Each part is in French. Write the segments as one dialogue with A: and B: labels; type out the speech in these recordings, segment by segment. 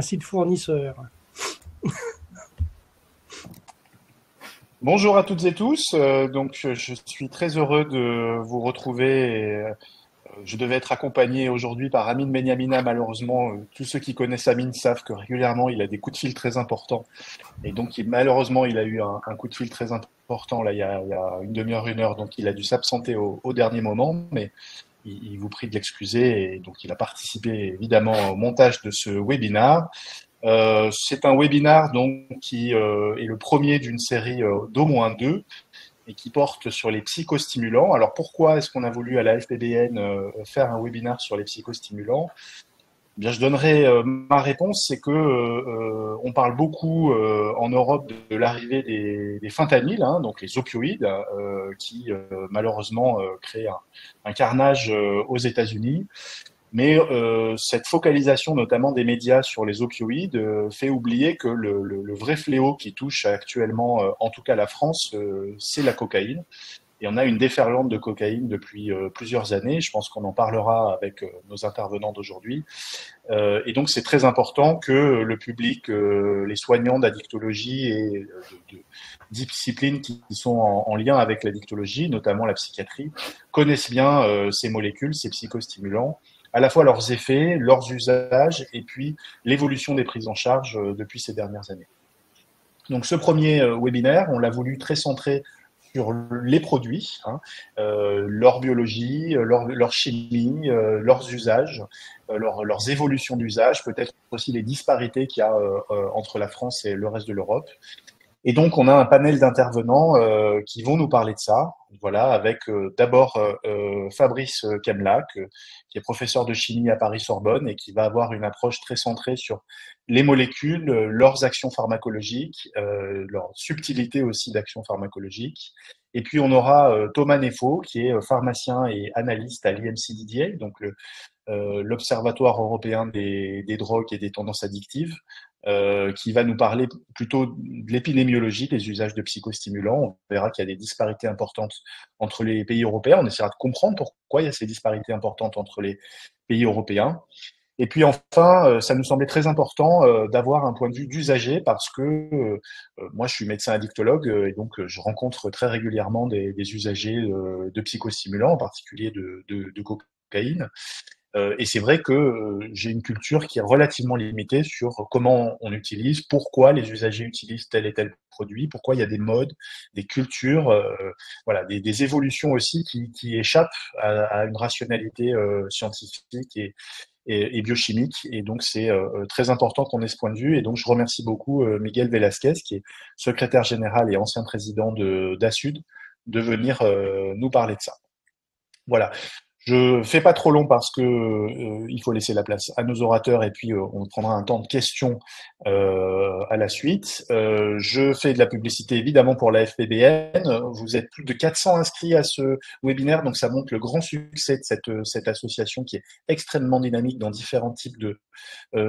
A: site fournisseur.
B: Bonjour à toutes et tous. Euh, donc, je suis très heureux de vous retrouver. Euh, je devais être accompagné aujourd'hui par Amin Benyamina. Malheureusement, euh, tous ceux qui connaissent Amin savent que régulièrement, il a des coups de fil très importants. Et donc, malheureusement, il a eu un, coup de fil très important là, il y a, une demi-heure, une heure. Donc, il a dû s'absenter au, dernier moment. Mais il, vous prie de l'excuser. Et donc, il a participé évidemment au montage de ce webinaire. Euh, c'est un webinar donc qui euh, est le premier d'une série euh, d'au moins deux et qui porte sur les psychostimulants. Alors pourquoi est-ce qu'on a voulu à la FPBN faire un webinar sur les psychostimulants? Bien, je donnerai ma réponse, c'est que on parle beaucoup en Europe de, l'arrivée des, des fentanyls, hein, donc les opioïdes, qui malheureusement créent un, un carnage aux États-Unis. Mais euh, cette focalisation notamment des médias sur les opioïdes euh, fait oublier que le, le, le, vrai fléau qui touche actuellement, euh, en tout cas la France, euh, c'est la cocaïne. Et on a une déferlante de cocaïne depuis plusieurs années. Je pense qu'on en parlera avec nos intervenants d'aujourd'hui. et donc c'est très important que le public, les soignants d'addictologie et de, disciplines qui sont en, en, lien avec l'addictologie, notamment la psychiatrie, connaissent bien ces molécules, ces psychostimulants à la fois leurs effets, leurs usages et puis l'évolution des prises en charge euh, depuis ces dernières années. Donc ce premier euh, webinaire, on l'a voulu très centré sur les produits, hein, euh, leur biologie, leur, leur chimie, euh, leurs usages, euh, leur, leurs évolutions d'usage, peut-être aussi les disparités qu'il y a entre la France et le reste de l'Europe. Et donc, on a un panel d'intervenants euh, qui vont nous parler de ça. Voilà, avec euh, d'abord euh, Fabrice Kemlac, qui est professeur de chimie à Paris-Sorbonne et qui va avoir une approche très centrée sur les molécules, leurs actions pharmacologiques, leur subtilité aussi d'action pharmacologique. Et puis, on aura Thomas Nefo, qui est pharmacien et analyste à l'IMCDDA, donc l'Observatoire européen des, des, drogues et des tendances addictives, euh, qui va nous parler plutôt de l'épidémiologie des usages de psychostimulants. On verra qu'il y a des disparités importantes entre les pays européens. On essaiera de comprendre pourquoi il y a ces disparités importantes entre les pays européens. Et puis enfin, euh, ça nous semblait très important euh, d'avoir un point de vue d'usager parce que moi je suis médecin addictologue et donc je rencontre très régulièrement des, usagers de psychostimulants, en particulier de cocaïne. Euh, et c'est vrai que euh, j'ai une culture qui est relativement limitée sur comment on utilise, pourquoi les usagers utilisent tel et tel produit, pourquoi il y a des modes, des cultures, euh, voilà, des, évolutions aussi qui, échappent à, une rationalité scientifique et, biochimique. Et donc, c'est très important qu'on ait ce point de vue. Et donc, je remercie beaucoup Miguel Velasquez, qui est secrétaire général et ancien président de de venir nous parler de ça. Voilà. Je fais pas trop long parce que euh, il faut laisser la place à nos orateurs et puis euh, on prendra un temps de questions euh, à la suite. Je fais de la publicité évidemment pour la FPBN. Vous êtes plus de 400 inscrits à ce webinaire, donc ça montre le grand succès de cette, association qui est extrêmement dynamique dans différents types de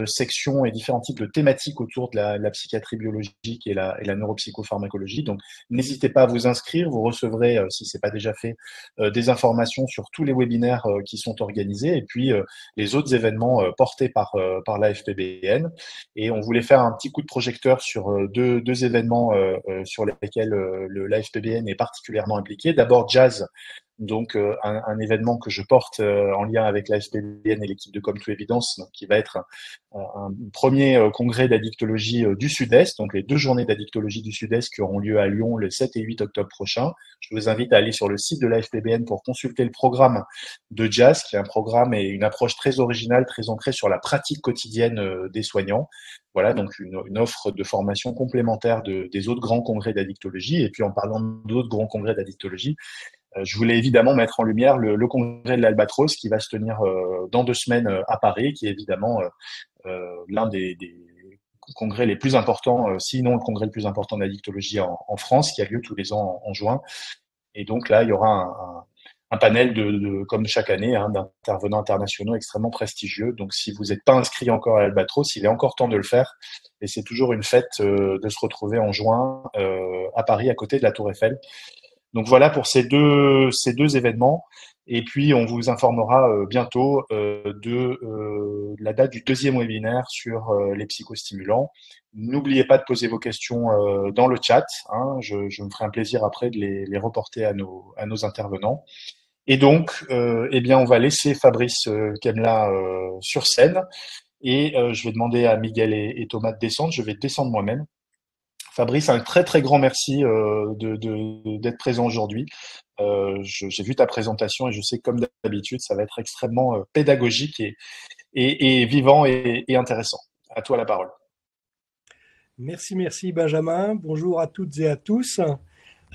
B: sections et différents types de thématiques autour de la, psychiatrie biologique et la, et la neuropsychopharmacologie. Donc n'hésitez pas à vous inscrire. Vous recevrez, si c'est pas déjà fait, des informations sur tous les webinaires euh, qui sont organisés et puis euh, les autres événements euh, portés par, par la FPBN. Et on voulait faire un petit coup de projecteur sur deux, deux événements sur lesquels le, la FPBN est particulièrement impliqué. D'abord Jazz, donc euh, un, événement que je porte euh, en lien avec la SPBN et l'équipe de Comme to Évidence, donc, qui va être un, un premier euh, congrès d'addictologie du Sud-Est, donc les deux journées d'addictologie du Sud-Est qui auront lieu à Lyon le 7 et 8 octobre prochain. Je vous invite à aller sur le site de la FPBN pour consulter le programme de Jazz, qui est un programme et une approche très originale, très ancrée sur la pratique quotidienne des soignants. Voilà, donc une, offre de formation complémentaire de, des autres grands congrès d'addictologie. Et puis en parlant d'autres grands congrès d'addictologie, euh, je voulais évidemment mettre en lumière le, le congrès de l'Albatros qui va se tenir euh, dans deux semaines euh, à Paris, qui est évidemment l'un des, des, congrès les plus importants, sinon le congrès le plus important d'addictologie en, en, France, qui a lieu tous les ans en, juin. Et donc là, il y aura un, un, un panel de, de, comme chaque année, hein, d'intervenants internationaux extrêmement prestigieux. Donc, si vous n'êtes pas inscrit encore à l'Albatros, il est encore temps de le faire. Et c'est toujours une fête euh, de se retrouver en juin euh, à Paris, à côté de la Tour Eiffel. Donc voilà pour ces deux, ces deux événements. Et puis, on vous informera bientôt de la date du deuxième webinaire sur les psychostimulants. N'oubliez pas de poser vos questions dans le chat. Hein. je, me ferai un plaisir après de les, reporter à nos, à nos intervenants. Et donc, eh bien, on va laisser Fabrice Kemla sur scène. Et je vais demander à Miguel et Thomas de descendre. Je vais descendre moi-même. Fabrice, un très très grand merci euh, d'être présent aujourd'hui. Euh, j'ai vu ta présentation et je sais que comme d'habitude, ça va être extrêmement euh, pédagogique et, et, vivant et, intéressant. À toi la parole.
A: Merci, merci Benjamin. Bonjour à toutes et à tous.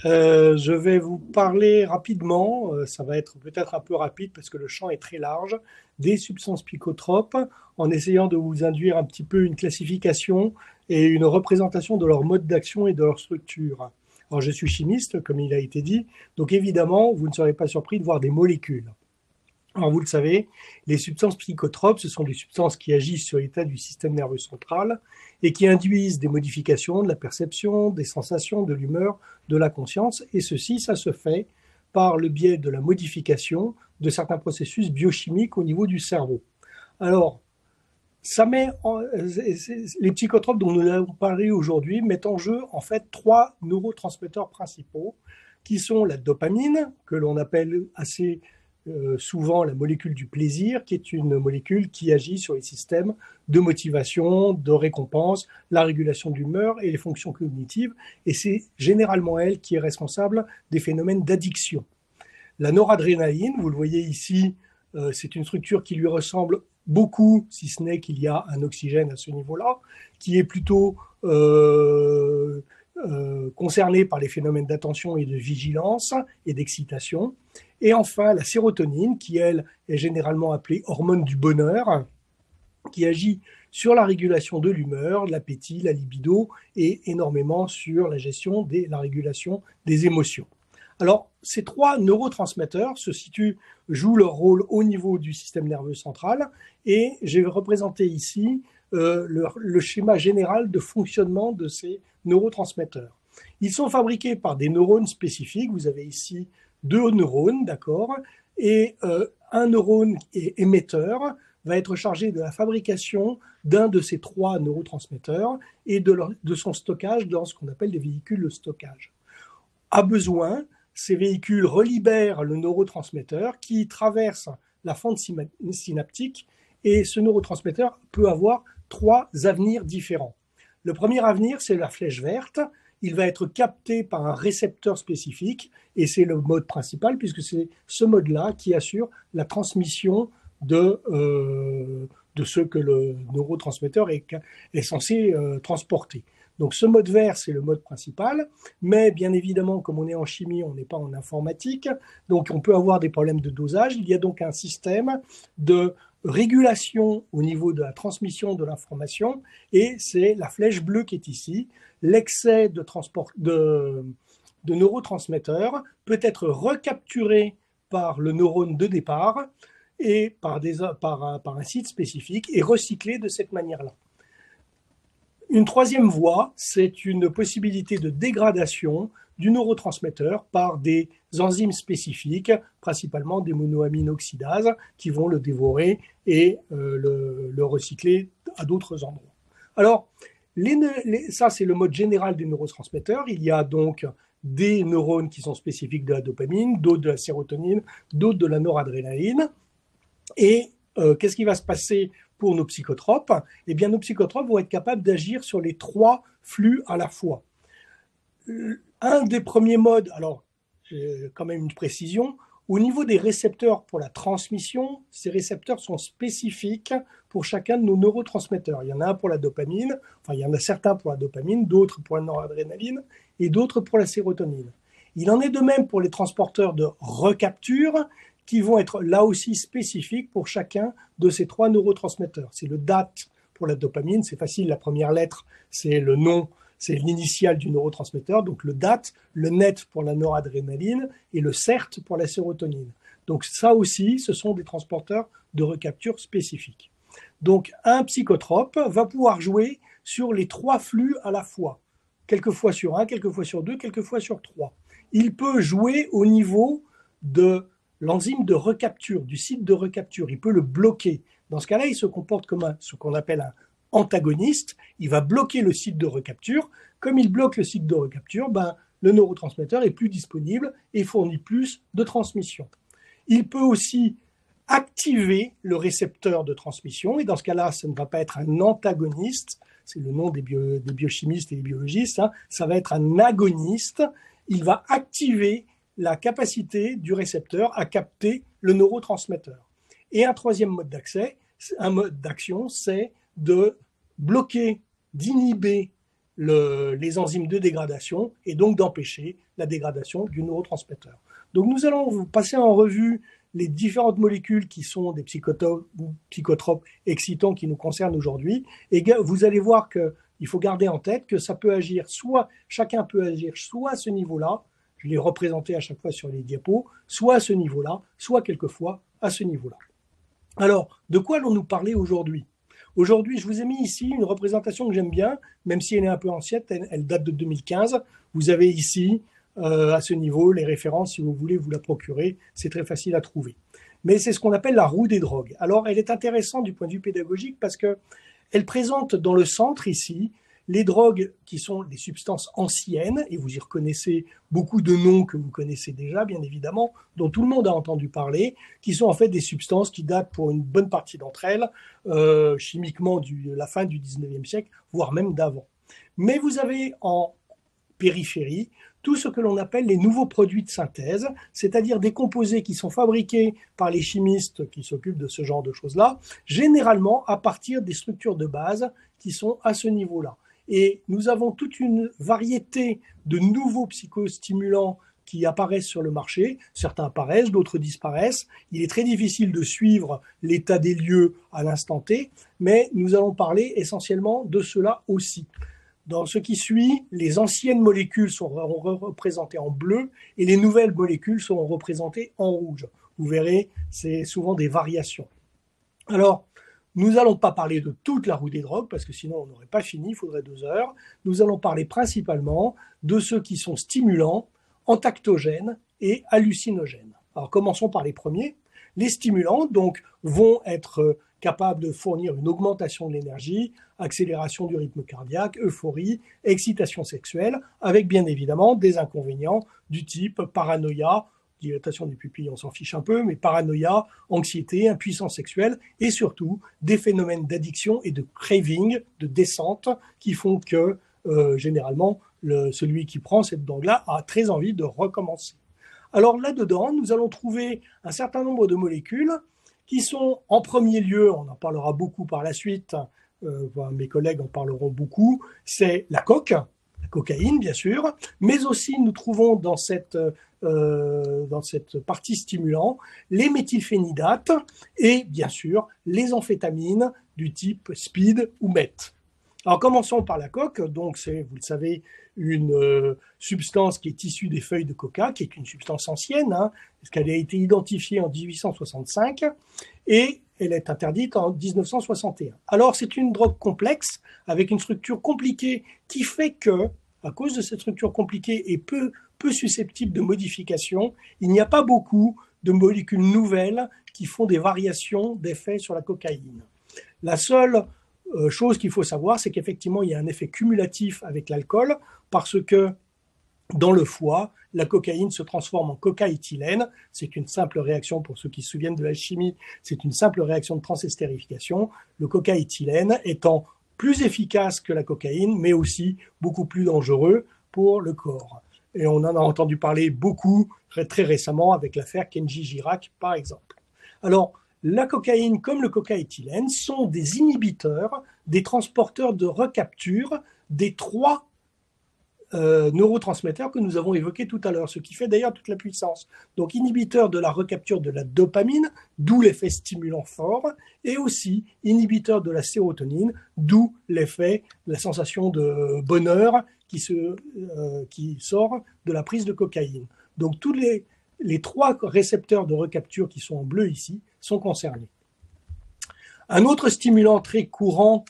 A: je vais vous parler rapidement, ça va être peut-être un peu rapide parce que le champ est très large, des substances psychotropes, en essayant de vous induire un petit peu une classification et une représentation de leur mode d'action et de leur structure. Alors, je suis chimiste, comme il a été dit, donc évidemment, vous ne serez pas surpris de voir des molécules. Alors, vous le savez, les substances psychotropes, ce sont des substances qui agissent sur l'état du système nerveux central et qui induisent des modifications de la perception, des sensations, de l'humeur, de la conscience. Et ceci, ça se fait par le biais de la modification de certains processus biochimiques au niveau du cerveau. Alors, met les psychotropes dont nous avons parlé aujourd'hui mettent en jeu en fait trois neurotransmetteurs principaux qui sont la dopamine, que l'on appelle assez euh, souvent la molécule du plaisir, qui est une molécule qui agit sur les systèmes de motivation, de récompense, la régulation de l'humeur et les fonctions cognitives. Et c'est généralement elle qui est responsable des phénomènes d'addiction. La noradrénaline, vous le voyez ici, euh, c'est une structure qui lui ressemble beaucoup, si ce n'est qu'il y a un oxygène à ce niveau-là, qui est plutôt euh, euh, concerné par les phénomènes d'attention et de vigilance et d'excitation. Et enfin, la sérotonine, qui, elle, est généralement appelée hormone du bonheur, qui agit sur la régulation de l'humeur, l'appétit, la libido et énormément sur la gestion de la régulation des émotions. Alors, ces trois neurotransmetteurs se situent, jouent leur rôle au niveau du système nerveux central et j'ai représenté ici euh, le, schéma général de fonctionnement de ces neurotransmetteurs. Ils sont fabriqués par des neurones spécifiques. Vous avez ici deux neurones, d'accord? Et euh, un neurone émetteur va être chargé de la fabrication d'un de ces trois neurotransmetteurs et de, de son stockage dans ce qu'on appelle des véhicules de stockage. A besoin, ces véhicules relibèrent le neurotransmetteur qui traverse la fente synaptique et ce neurotransmetteur peut avoir trois avenirs différents. Le premier avenir, c'est la flèche verte. Il va être capté par un récepteur spécifique et c'est le mode principal puisque c'est ce mode-là qui assure la transmission de, euh, de ce que le neurotransmetteur est, censé euh, transporter. Donc ce mode vert, c'est le mode principal, mais bien évidemment, comme on est en chimie, on n'est pas en informatique, donc on peut avoir des problèmes de dosage. Il y a donc un système de régulation au niveau de la transmission de l'information, et c'est la flèche bleue qui est ici. L'excès de, neurotransmetteurs peut être recapturé par le neurone de départ et par un site spécifique et recyclé de cette manière-là. Une troisième voie, c'est une possibilité de dégradation du neurotransmetteur par des enzymes spécifiques, principalement des monoamines oxydases, qui vont le dévorer et euh, le, recycler à d'autres endroits. Alors, ça, c'est le mode général des neurotransmetteurs. Il y a donc des neurones qui sont spécifiques de la dopamine, d'autres de la sérotonine, d'autres de la noradrénaline. Et euh, qu'est-ce qui va se passer pour nos psychotropes, eh bien, nos psychotropes vont être capables d'agir sur les trois flux à la fois. Euh, un des premiers modes, alors, quand même une précision, au niveau des récepteurs pour la transmission, ces récepteurs sont spécifiques pour chacun de nos neurotransmetteurs. Il y en a un pour la dopamine, enfin il y en a certains pour la dopamine, d'autres pour la noradrénaline et d'autres pour la sérotonine. Il en est de même pour les transporteurs de recapture qui vont être là aussi spécifiques pour chacun de ces trois neurotransmetteurs. C'est le DAT pour la dopamine, c'est facile, la première lettre, c'est le nom, c'est l'initial du neurotransmetteur, donc le DAT, le NET pour la noradrénaline et le CERT pour la sérotonine. Donc ça aussi, ce sont des transporteurs de recapture spécifiques. Donc un psychotrope va pouvoir jouer sur les trois flux à la fois, quelquefois sur un, quelquefois sur deux, quelquefois sur trois. Il peut jouer au niveau de l'enzyme de recapture du site de recapture, il peut le bloquer. Dans ce cas-là, il se comporte comme ce qu'on appelle un antagoniste. Il va bloquer le site de recapture. Comme il bloque le site de recapture, ben, le neurotransmetteur est plus disponible et fournit plus de transmission. Il peut aussi activer le récepteur de transmission, et dans ce cas-là, ça ne va pas être un antagoniste, c'est le nom des, biochimistes et des biologistes, hein. ça va être un agoniste, il va activer la capacité du récepteur à capter le neurotransmetteur. Et un troisième mode d'accès, un mode d'action, c'est de bloquer, d'inhiber les enzymes de dégradation et donc d'empêcher la dégradation du neurotransmetteur. Donc nous allons passer en revue les différentes molécules qui sont des psychotropes, psychotropes excitants qui nous concernent aujourd'hui. Et vous allez voir qu'il faut garder en tête que ça peut agir soit, chacun peut agir soit à ce niveau-là, je l'ai représenté à chaque fois sur les diapos, soit à ce niveau-là, soit quelquefois à ce niveau-là. Alors, de quoi allons-nous parler aujourd'hui? Aujourd'hui, je vous ai mis ici une représentation que j'aime bien, même si elle est un peu ancienne, elle, date de 2015. Vous avez ici, euh, à ce niveau, les références, si vous voulez vous la procurer, c'est très facile à trouver. Mais c'est ce qu'on appelle la roue des drogues. Alors, elle est intéressante du point de vue pédagogique parce que elle présente dans le centre ici les drogues qui sont des substances anciennes, et vous y reconnaissez beaucoup de noms que vous connaissez déjà, bien évidemment, dont tout le monde a entendu parler, qui sont en fait des substances qui datent pour une bonne partie d'entre elles, euh, chimiquement, de la fin du 19e siècle, voire même d'avant. Mais vous avez en périphérie tout ce que l'on appelle les nouveaux produits de synthèse, c'est-à-dire des composés qui sont fabriqués par les chimistes qui s'occupent de ce genre de choses-là, généralement à partir des structures de base qui sont à ce niveau-là. Et nous avons toute une variété de nouveaux psychostimulants qui apparaissent sur le marché. Certains apparaissent, d'autres disparaissent. Il est très difficile de suivre l'état des lieux à l'instant T, mais nous allons parler essentiellement de cela aussi. Dans ce qui suit, les anciennes molécules seront représentées en bleu et les nouvelles molécules seront représentées en rouge. Vous verrez, c'est souvent des variations. Alors, nous n'allons pas parler de toute la roue des drogues, parce que sinon on n'aurait pas fini, il faudrait deux heures. Nous allons parler principalement de ceux qui sont stimulants, antactogènes et hallucinogènes. Alors commençons par les premiers. Les stimulants donc vont être capables de fournir une augmentation de l'énergie, accélération du rythme cardiaque, euphorie, excitation sexuelle, avec bien évidemment des inconvénients du type paranoïa, dilatation des pupilles, on s'en fiche un peu, mais paranoïa, anxiété, impuissance sexuelle et surtout des phénomènes d'addiction et de craving, de descente, qui font que euh, généralement celui qui prend cette drogue-là a très envie de recommencer. Alors là-dedans, nous allons trouver un certain nombre de molécules qui sont en premier lieu, on en parlera beaucoup par la suite, euh, mes collègues en parleront beaucoup, c'est la coque, la cocaïne bien sûr, mais aussi nous trouvons dans cette euh, dans cette partie stimulant, les méthylphénidates et bien sûr les amphétamines du type speed ou meth. Alors commençons par la coque. Donc c'est, vous le savez, une euh, substance qui est issue des feuilles de coca, qui est une substance ancienne, hein, parce qu'elle a été identifiée en 1865 et elle est interdite en 1961. Alors c'est une drogue complexe avec une structure compliquée qui fait que, à cause de cette structure compliquée et peu peu susceptibles de modification. Il n'y a pas beaucoup de molécules nouvelles qui font des variations d'effets sur la cocaïne. La seule euh, chose qu'il faut savoir, c'est qu'effectivement, il y a un effet cumulatif avec l'alcool parce que dans le foie, la cocaïne se transforme en cocaéthylène. C'est une simple réaction, pour ceux qui se souviennent de la chimie, c'est une simple réaction de transestérification. Le cocaéthylène étant plus efficace que la cocaïne, mais aussi beaucoup plus dangereux pour le corps. Et on en a entendu parler beaucoup très récemment avec l'affaire Kenji Girac, par exemple. Alors, la cocaïne comme le cocaéthylène sont des inhibiteurs, des transporteurs de recapture des trois euh, neurotransmetteurs que nous avons évoqués tout à l'heure, ce qui fait d'ailleurs toute la puissance. Donc inhibiteur de la recapture de la dopamine, d'où l'effet stimulant fort, et aussi inhibiteur de la sérotonine, d'où l'effet, la sensation de bonheur euh, qui sort de la prise de cocaïne. Donc tous les, les trois récepteurs de recapture qui sont en bleu ici sont concernés. Un autre stimulant très courant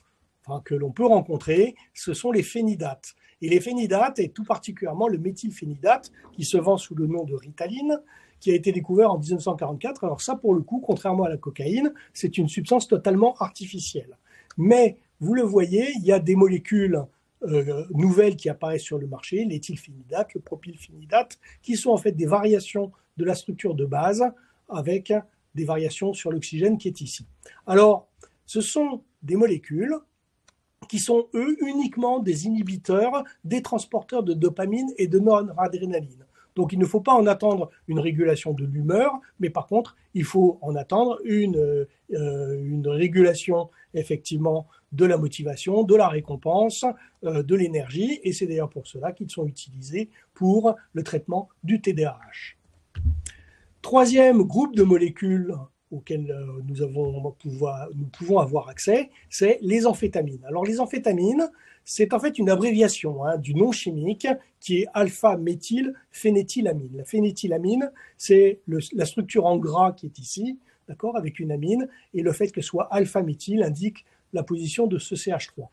A: que l'on peut rencontrer, ce sont les phénidates. Et les phénidates, et tout particulièrement le méthylphénidate, qui se vend sous le nom de Ritaline, qui a été découvert en 1944. Alors ça, pour le coup, contrairement à la cocaïne, c'est une substance totalement artificielle. Mais vous le voyez, il y a des molécules euh, nouvelles qui apparaissent sur le marché, l'éthylphénidate, le propylphénidate, qui sont en fait des variations de la structure de base avec des variations sur l'oxygène qui est ici. Alors, ce sont des molécules qui sont, eux, uniquement des inhibiteurs des transporteurs de dopamine et de noradrénaline. Donc il ne faut pas en attendre une régulation de l'humeur, mais par contre, il faut en attendre une, euh, régulation effectivement de la motivation, de la récompense, euh, de l'énergie, et c'est d'ailleurs pour cela qu'ils sont utilisés pour le traitement du TDAH. Troisième groupe de molécules auxquelles euh, nous, avons, nous pouvons avoir accès, c'est les amphétamines. Alors les amphétamines, c'est en fait une abréviation hein, du nom chimique qui est alpha-méthylphénéthylamine. La phénéthylamine, c'est la structure en gras qui est ici, d'accord, avec une amine, et le fait que ce soit alpha-méthyl indique la position de ce CH3.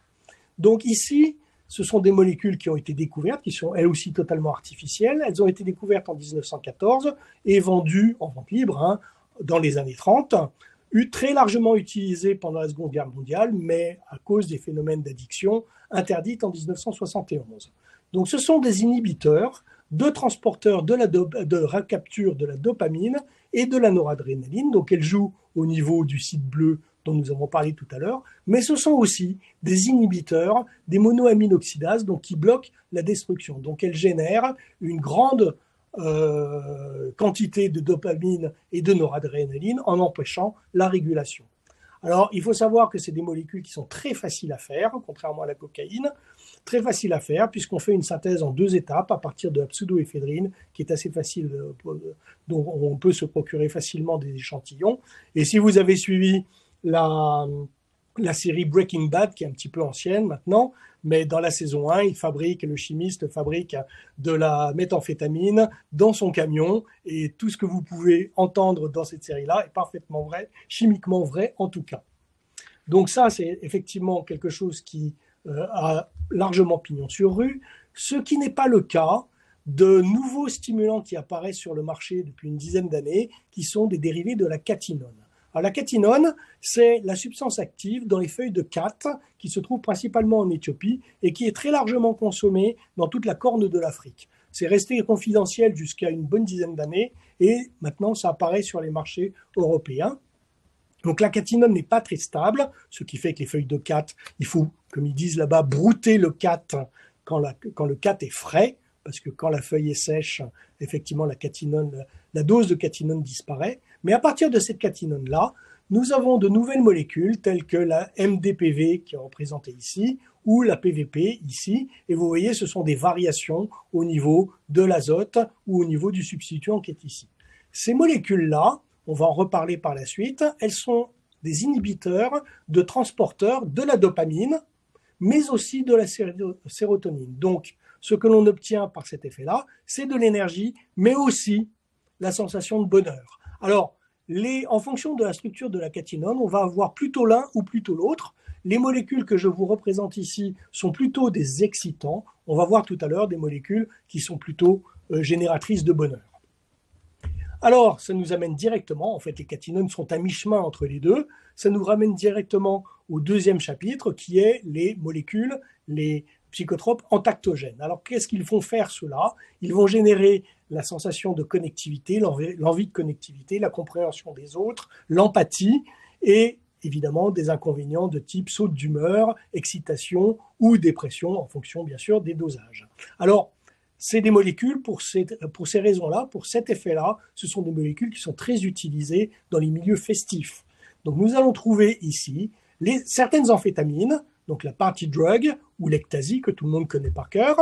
A: Donc ici, ce sont des molécules qui ont été découvertes, qui sont elles aussi totalement artificielles. Elles ont été découvertes en 1914 et vendues en vente libre hein, dans les années 30, très largement utilisées pendant la Seconde Guerre mondiale, mais à cause des phénomènes d'addiction, interdites en 1971. Donc ce sont des inhibiteurs de transporteurs de la de recapture de la dopamine et de la noradrénaline. Donc elles jouent au niveau du site bleu dont nous avons parlé tout à l'heure, mais ce sont aussi des inhibiteurs des monoamines oxydases donc qui bloquent la destruction. Donc elles génèrent une grande euh, quantité de dopamine et de noradrénaline en empêchant la régulation. Alors, il faut savoir que c'est des molécules qui sont très faciles à faire, contrairement à la cocaïne, très faciles à faire puisqu'on fait une synthèse en deux étapes à partir de la pseudoéphédrine, qui est assez facile, euh, dont on peut se procurer facilement des échantillons. Et si vous avez suivi la, la série Breaking Bad, qui est un petit peu ancienne maintenant, mais dans la saison 1, il fabrique, le chimiste fabrique de la méthamphétamine dans son camion, et tout ce que vous pouvez entendre dans cette série-là est parfaitement vrai, chimiquement vrai en tout cas. Donc ça, c'est effectivement quelque chose qui euh, a largement pignon sur rue, ce qui n'est pas le cas de nouveaux stimulants qui apparaissent sur le marché depuis une dizaine d'années, qui sont des dérivés de la catinone la catinone, c'est la substance active dans les feuilles de cat qui se trouve principalement en Éthiopie et qui est très largement consommée dans toute la corne de l'Afrique. C'est resté confidentiel jusqu'à une bonne dizaine d'années et maintenant ça apparaît sur les marchés européens. Donc la catinone n'est pas très stable, ce qui fait que les feuilles de cat, il faut, comme ils disent là-bas, brouter le cat quand, quand le cat est frais, parce que quand la feuille est sèche, effectivement la catinone, la dose de catinone disparaît. Mais à partir de cette catinone-là, nous avons de nouvelles molécules telles que la MDPV qui est représentée ici ou la PVP ici. Et vous voyez, ce sont des variations au niveau de l'azote ou au niveau du substituant qui est ici. Ces molécules-là, on va en reparler par la suite, elles sont des inhibiteurs de transporteurs de la dopamine, mais aussi de la sérotonine. Donc, ce que l'on obtient par cet effet-là, c'est de l'énergie, mais aussi la sensation de bonheur. Alors, en fonction de la structure de la catinone, on va avoir plutôt l'un ou plutôt l'autre. Les molécules que je vous représente ici sont plutôt des excitants. On va voir tout à l'heure des molécules qui sont plutôt euh, génératrices de bonheur. Alors, ça nous amène directement, en fait, les catinones sont à mi-chemin entre les deux, ça nous ramène directement au deuxième chapitre qui est les molécules, les psychotropes entactogènes. Alors, qu'est-ce qu'ils vont faire cela Ils vont générer la sensation de connectivité, l'envie de connectivité, la compréhension des autres, l'empathie et évidemment des inconvénients de type saute d'humeur, excitation ou dépression en fonction bien sûr des dosages. Alors, c'est des molécules pour ces, pour ces raisons-là, pour cet effet-là, ce sont des molécules qui sont très utilisées dans les milieux festifs. Donc nous allons trouver ici certaines amphétamines, donc la party drug ou l'ectasy que tout le monde connaît par cœur,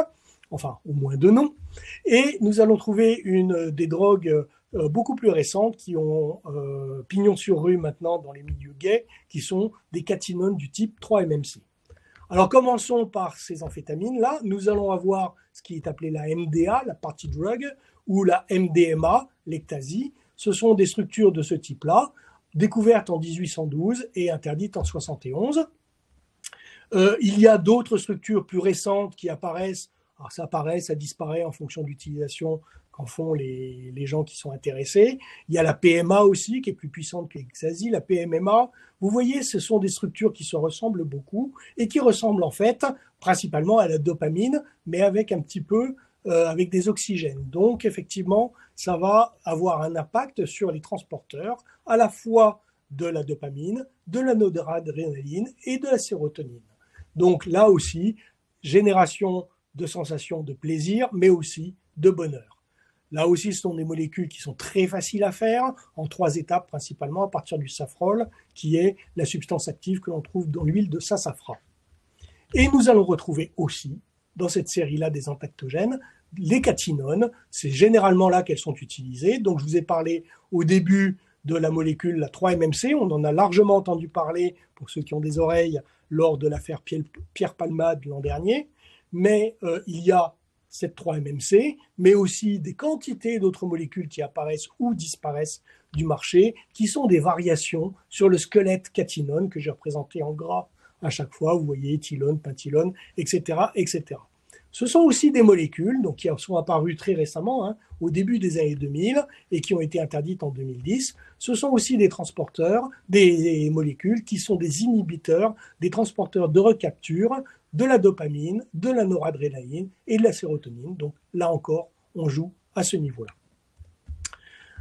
A: enfin au moins deux noms. Et nous allons trouver une des drogues euh, beaucoup plus récentes qui ont euh, pignon sur rue maintenant dans les milieux gays, qui sont des catinones du type 3-MMC. Alors commençons par ces amphétamines-là. Nous allons avoir ce qui est appelé la MDA, la party drug, ou la MDMA, l'ectasy. Ce sont des structures de ce type-là, découvertes en 1812 et interdites en 71. Euh, il y a d'autres structures plus récentes qui apparaissent. Ça apparaît, ça disparaît en fonction de l'utilisation qu'en font les, gens qui sont intéressés. Il y a la PMA aussi, qui est plus puissante que l'Exasi, la PMMA. Vous voyez, ce sont des structures qui se ressemblent beaucoup et qui ressemblent en fait principalement à la dopamine, mais avec un petit peu, euh, avec des oxygènes. Donc effectivement, ça va avoir un impact sur les transporteurs, à la fois de la dopamine, de la noradrénaline et de la sérotonine. Donc là aussi, génération de sensations de plaisir, mais aussi de bonheur. Là aussi, ce sont des molécules qui sont très faciles à faire, en trois étapes principalement, à partir du safrole, qui est la substance active que l'on trouve dans l'huile de sassafras. Et nous allons retrouver aussi, dans cette série-là des antactogènes, les catinones. C'est généralement là qu'elles sont utilisées. Donc, je vous ai parlé au début de la molécule, la 3-MMC. On en a largement entendu parler, pour ceux qui ont des oreilles, lors de l'affaire Pierre Palmade l'an dernier. Mais euh, il y a cette 3-MMC, mais aussi des quantités d'autres molécules qui apparaissent ou disparaissent du marché, qui sont des variations sur le squelette catinone que j'ai représenté en gras à chaque fois. Vous voyez éthylone, pentylone, etc., etc. Ce sont aussi des molécules donc, qui sont apparues très récemment, hein, au début des années 2000, et qui ont été interdites en 2010. Ce sont aussi des transporteurs, des molécules qui sont des inhibiteurs, des transporteurs de recapture de la dopamine, de la noradrénaline et de la sérotonine. Donc là encore, on joue à ce niveau-là.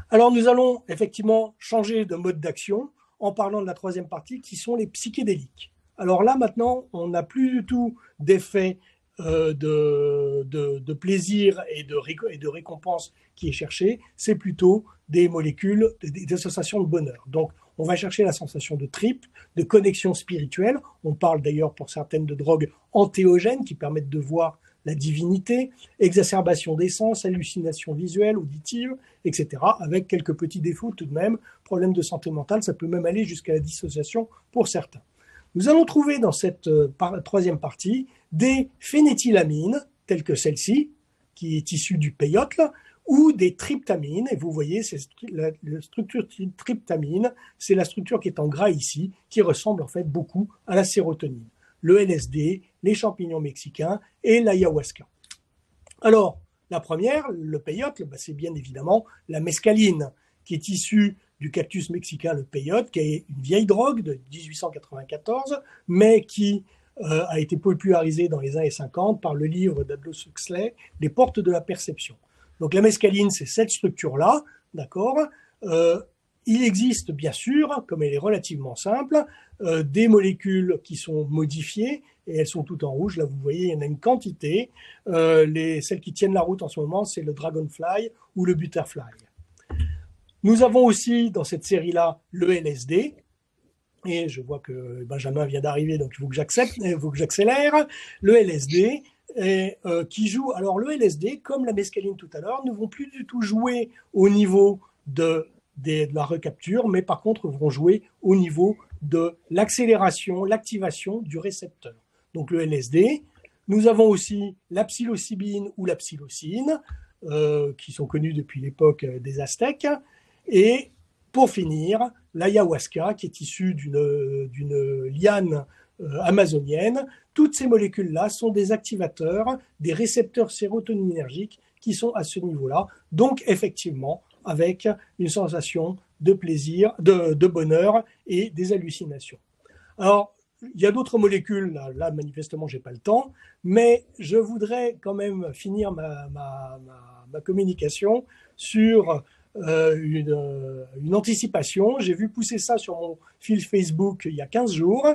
A: Alors nous allons effectivement changer de mode d'action en parlant de la troisième partie qui sont les psychédéliques. Alors là maintenant, on n'a plus du tout d'effet euh, de, plaisir et de, récompense qui est cherché, c'est plutôt des molécules, des, sensations de bonheur. Donc, on va chercher la sensation de trip, de connexion spirituelle. On parle d'ailleurs pour certaines de drogues antéogènes qui permettent de voir la divinité, exacerbation des sens, hallucination visuelle, auditive, etc., avec quelques petits défauts tout de même, problème de santé mentale, ça peut même aller jusqu'à la dissociation pour certains. Nous allons trouver dans cette euh, troisième partie des phénéthylamines, telles que celle-ci, qui est issue du peyote, ou des tryptamines. Et vous voyez, c'est la, structure tryptamine, c'est la structure qui est en gras ici, qui ressemble en fait beaucoup à la sérotonine. Le LSD, les champignons mexicains et l'ayahuasca. Alors, la première, le peyote, bah, c'est bien évidemment la mescaline, qui est issue du cactus mexicain, le peyote, qui est une vieille drogue de 1894, mais qui euh, a été popularisée dans les années 50 par le livre d'Adlos Huxley, Les portes de la perception. Donc la mescaline, c'est cette structure-là, d'accord euh, Il existe bien sûr, comme elle est relativement simple, euh, des molécules qui sont modifiées et elles sont toutes en rouge. Là, vous voyez, il y en a une quantité. les, celles qui tiennent la route en ce moment, c'est le dragonfly ou le butterfly. Nous avons aussi dans cette série-là le LSD. Et je vois que Benjamin vient d'arriver, donc il faut que j'accepte, il faut que j'accélère. Le LSD, euh, qui joue. Alors le LSD, comme la mescaline tout à l'heure, ne vont plus du tout jouer au niveau de, la recapture, mais par contre vont jouer au niveau de l'accélération, l'activation du récepteur. Donc le LSD. Nous avons aussi la psilocybine ou la psilocine, euh, qui sont connus depuis l'époque des Aztèques. Et pour finir, l'ayahuasca, qui est issue d'une liane euh, amazonienne. Toutes ces molécules-là sont des activateurs des récepteurs sérotoninergiques qui sont à ce niveau-là. Donc, effectivement, avec une sensation de plaisir, de, bonheur et des hallucinations. Alors, il y a d'autres molécules, là, manifestement, j'ai pas le temps, mais je voudrais quand même finir ma, ma communication sur euh, une, une, anticipation. J'ai vu pousser ça sur mon fil Facebook il y a 15 jours.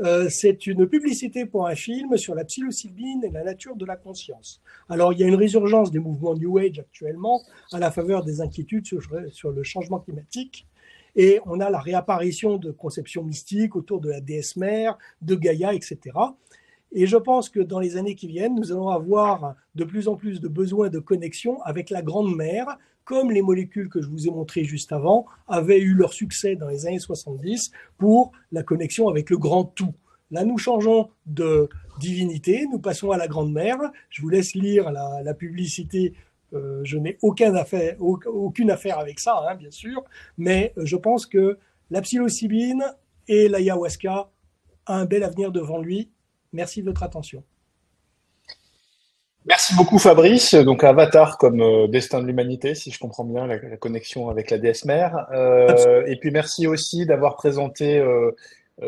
A: Euh, c'est une publicité pour un film sur la psilocybine et la nature de la conscience. Alors, il y a une résurgence des mouvements New Age actuellement à la faveur des inquiétudes sur, sur le changement climatique. Et on a la réapparition de conceptions mystiques autour de la déesse mère, de Gaïa, etc. Et je pense que dans les années qui viennent, nous allons avoir de plus en plus de besoins de connexion avec la grande mère, comme les molécules que je vous ai montrées juste avant avaient eu leur succès dans les années 70 pour la connexion avec le grand tout. Là, nous changeons de divinité, nous passons à la grande mère. Je vous laisse lire la, publicité. Euh, je n'ai aucune affaire, aucune affaire avec ça, hein, bien sûr, mais je pense que la psilocybine et l'ayahuasca a un bel avenir devant lui Merci de votre attention.
B: Merci beaucoup Fabrice. Donc Avatar comme euh, destin de l'humanité, si je comprends bien la, connexion avec la déesse mère. Euh, et puis merci aussi d'avoir présenté euh,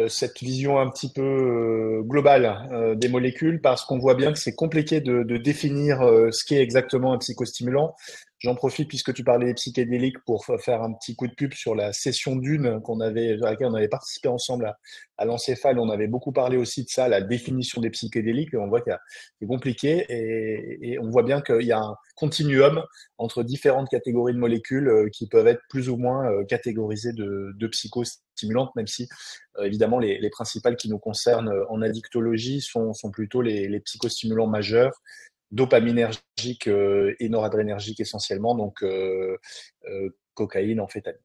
B: cette vision un petit peu globale des molécules, parce qu'on voit bien que c'est compliqué de, de définir ce qu'est exactement un psychostimulant. J'en profite puisque tu parlais des psychédéliques pour faire un petit coup de pub sur la session d'une qu'on avait, à laquelle on avait participé ensemble à, l'encéphale. On avait beaucoup parlé aussi de ça, la définition des psychédéliques. On voit que c'est compliqué et, on voit bien qu'il y a un continuum entre différentes catégories de molécules euh, qui peuvent être plus ou moins euh, catégorisées de, psychostimulantes, même si euh, évidemment les, les, principales qui nous concernent en addictologie sont, sont plutôt les, les psychostimulants majeurs dopaminergique euh, et noradrénergique essentiellement, donc euh, euh, cocaïne, amphétamine.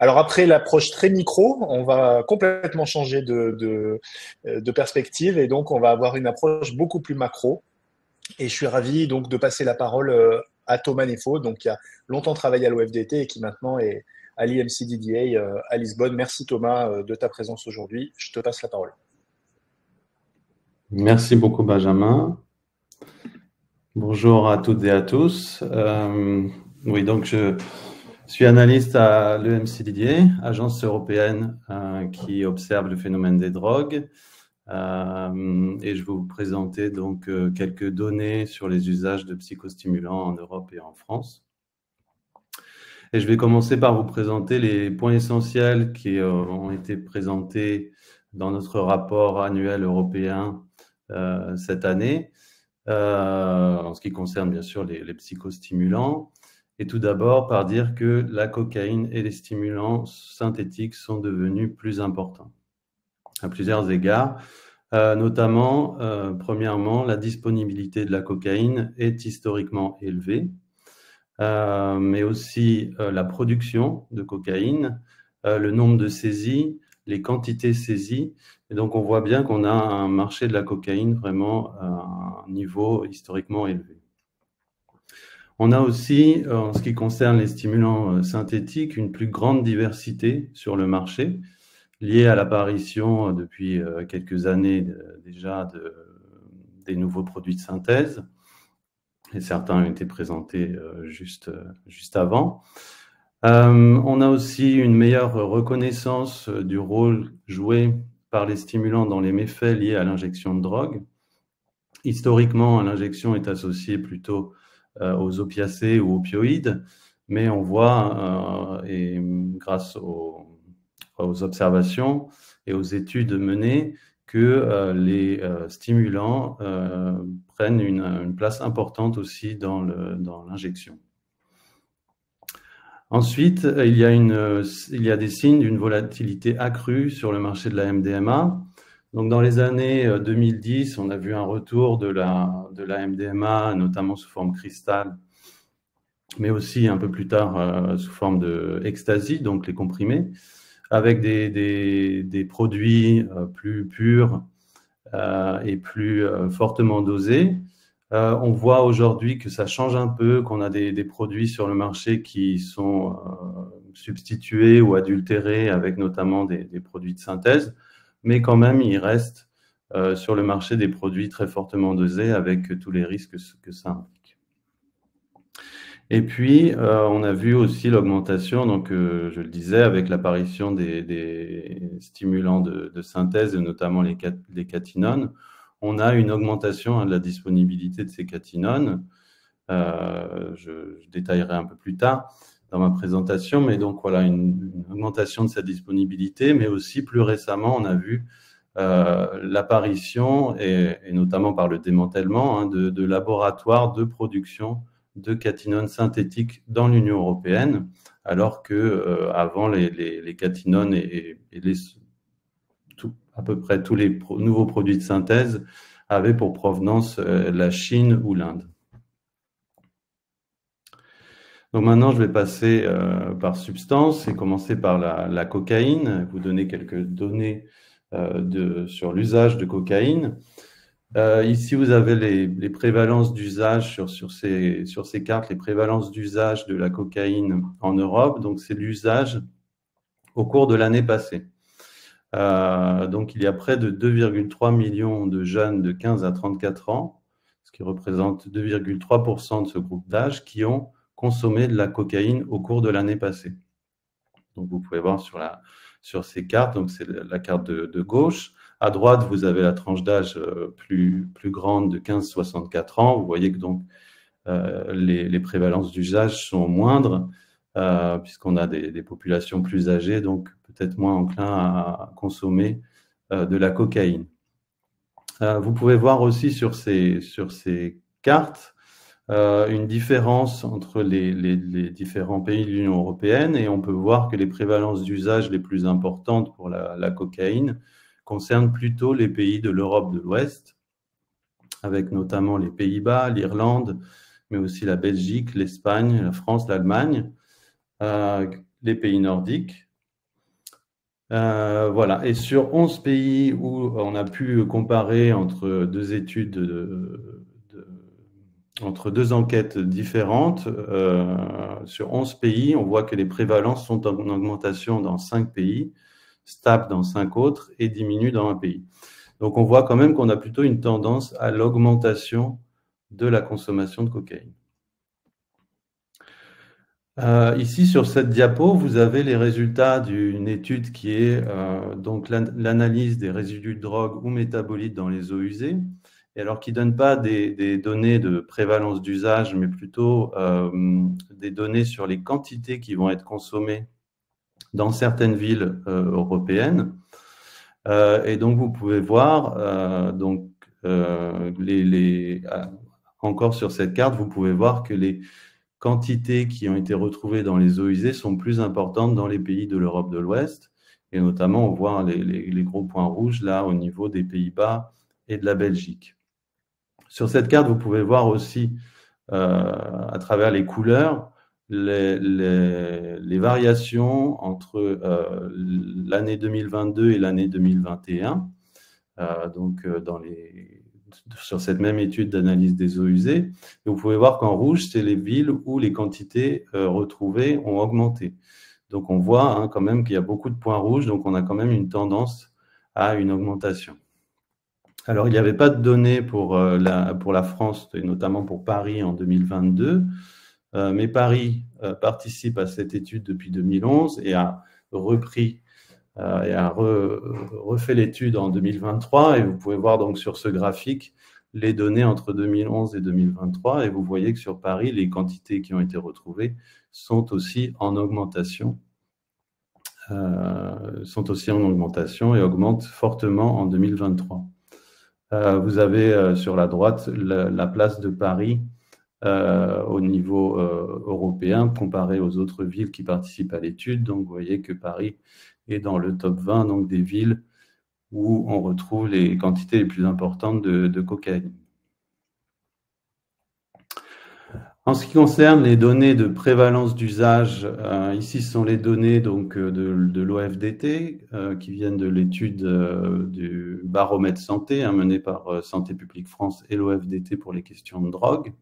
B: Alors après l'approche très micro, on va complètement changer de, perspective et donc on va avoir une approche beaucoup plus macro. Et je suis ravi donc de passer la parole à Thomas Nefo, donc qui a longtemps travaillé à l'OFDT et qui maintenant est à l'IMCDDA à Lisbonne. Merci Thomas de ta présence aujourd'hui. Je te passe la parole.
C: Merci beaucoup Benjamin. Bonjour à toutes et à tous. Euh, oui, donc je suis analyste à l'EMCDDA, agence européenne euh, qui observe le phénomène des drogues. Euh, et je vais vous présenter donc quelques données sur les usages de psychostimulants en Europe et en France. Et je vais commencer par vous présenter les points essentiels qui ont été présentés dans notre rapport annuel européen cette année. Euh, en ce qui concerne bien sûr les, psychostimulants. Et tout d'abord par dire que la cocaïne et les stimulants synthétiques sont devenus plus importants à plusieurs égards. Euh, notamment, euh, premièrement, la disponibilité de la cocaïne est historiquement élevée, mais aussi la production de cocaïne, le nombre de saisies, les quantités saisies. Et donc, on voit bien qu'on a un marché de la cocaïne vraiment à un niveau historiquement élevé. On a aussi, en ce qui concerne les stimulants euh, synthétiques, une plus grande diversité sur le marché, liée à l'apparition euh, depuis euh, quelques années déjà de, des nouveaux produits de synthèse. Et certains ont été présentés juste, juste avant. Euh, on a aussi une meilleure reconnaissance euh, du rôle joué par les stimulants dans les méfaits liés à l'injection de drogue. Historiquement, l'injection est associée plutôt euh, aux opiacés ou opioïdes, mais on voit, grâce aux, observations et aux études menées, que les stimulants prennent une, place importante aussi dans l'injection. Ensuite, euh, il y a, euh, des signes d'une volatilité accrue sur le marché de la MDMA. Donc, dans les années 2010, euh, on a vu un retour de la, MDMA, notamment sous forme cristal, mais aussi un peu plus tard sous forme de ecstasy, donc les comprimés, avec des, produits plus purs et plus fortement dosés. Euh, on voit aujourd'hui que ça change un peu, qu'on a des, produits sur le marché qui sont euh, substitués ou adultérés avec notamment des, produits de synthèse, mais quand même, il reste euh, sur le marché des produits très fortement dosés avec tous les risques que ça implique. Et puis, on a vu aussi l'augmentation, donc je le disais, avec l'apparition des, stimulants de, synthèse, notamment les catinones on a une augmentation hein, de la disponibilité de ces catinones. Euh, je, détaillerai un peu plus tard dans ma présentation, mais donc voilà, une, augmentation de sa disponibilité, mais aussi plus récemment, on a vu euh, l'apparition, et, notamment par le démantèlement, hein, de, laboratoires de production de catinones synthétiques dans l'Union européenne, alors que euh, avant les, catinones et, et les à peu près tous les nouveaux produits de synthèse avaient pour provenance euh, la Chine ou l'Inde. Donc maintenant, je vais passer euh, par substance et commencer par la, cocaïne, vous donner quelques données euh, sur l'usage de cocaïne. ici, vous avez les, prévalences d'usage sur, ces cartes, les prévalences d'usage de la cocaïne en Europe. Donc, c'est l'usage au cours de l'année passée. Donc, il y a près de 2,3 millions de jeunes de 15 à 34 ans, ce qui représente 2,3% de ce groupe d'âge, qui ont consommé de la cocaïne au cours de l'année passée. Donc, vous pouvez voir sur, la, sur ces cartes, donc c'est la carte de, gauche. À droite, vous avez la tranche d'âge euh, plus, plus grande de 15-64 ans. Vous voyez que donc euh, les, prévalences d'usage sont moindres euh, puisqu'on a des, populations plus âgées, donc peut-être moins enclins à consommer de la cocaïne. vous pouvez voir aussi sur ces, sur ces cartes euh, une différence entre les, différents pays de l'Union européenne et on peut voir que les prévalences d'usage les plus importantes pour la, cocaïne concernent plutôt les pays de l'Europe de l'Ouest, avec notamment les Pays-Bas, l'Irlande, mais aussi la Belgique, l'Espagne, la France, l'Allemagne, euh, les pays nordiques. Euh, voilà. Et sur 11 pays où on a pu comparer entre deux études de, entre deux enquêtes différentes, euh, sur 11 pays, on voit que les prévalences sont en augmentation dans 5 pays, stables dans 5 autres et diminuent dans un pays. Donc on voit quand même qu'on a plutôt une tendance à l'augmentation de la consommation de cocaïne. Euh, ici, sur cette diapo, vous avez les résultats d'une étude qui est euh, donc l'analyse des résidus de drogue ou métabolites dans les eaux usées et alors qui ne donne pas des, données de prévalence d'usage, mais plutôt euh, des données sur les quantités qui vont être consommées dans certaines villes européennes. Et donc, vous pouvez voir, donc, encore sur cette carte, vous pouvez voir que les quantités qui ont été retrouvées dans les eaux usées sont plus importantes dans les pays de l'Europe de l'Ouest. Et notamment, on voit les, gros points rouges là au niveau des Pays-Bas et de la Belgique. Sur cette carte, vous pouvez voir aussi euh, à travers les couleurs les, variations entre euh, l'année 2022 et l'année 2021. Euh, donc, dans les, sur cette même étude d'analyse des eaux usées. vous pouvez voir qu'en rouge, c'est les villes où les quantités retrouvées ont augmenté. Donc, on voit hein, quand même qu'il y a beaucoup de points rouges, donc on a quand même une tendance à une augmentation. Alors, il n'y avait pas de données pour, euh, la, France, et notamment pour Paris en 2022, euh, mais Paris euh, participe à cette étude depuis 2011 et a repris et a refait l'étude en 2023. Et vous pouvez voir donc sur ce graphique les données entre 2011 et 2023. Et vous voyez que sur Paris, les quantités qui ont été retrouvées sont aussi en augmentation. sont aussi en augmentation et augmentent fortement en 2023. Euh, vous avez euh, sur la droite la, place de Paris euh, au niveau européen comparé aux autres villes qui participent à l'étude. Donc, vous voyez que Paris est dans le top 20 donc, des villes où on retrouve les quantités les plus importantes de cocaïne. En ce qui concerne les données de prévalence d'usage, euh, ici sont les données donc, euh, de, l'OFDT euh, qui viennent de l'étude du baromètre santé hein, menée par Santé publique France et l'OFDT pour les questions de drogue.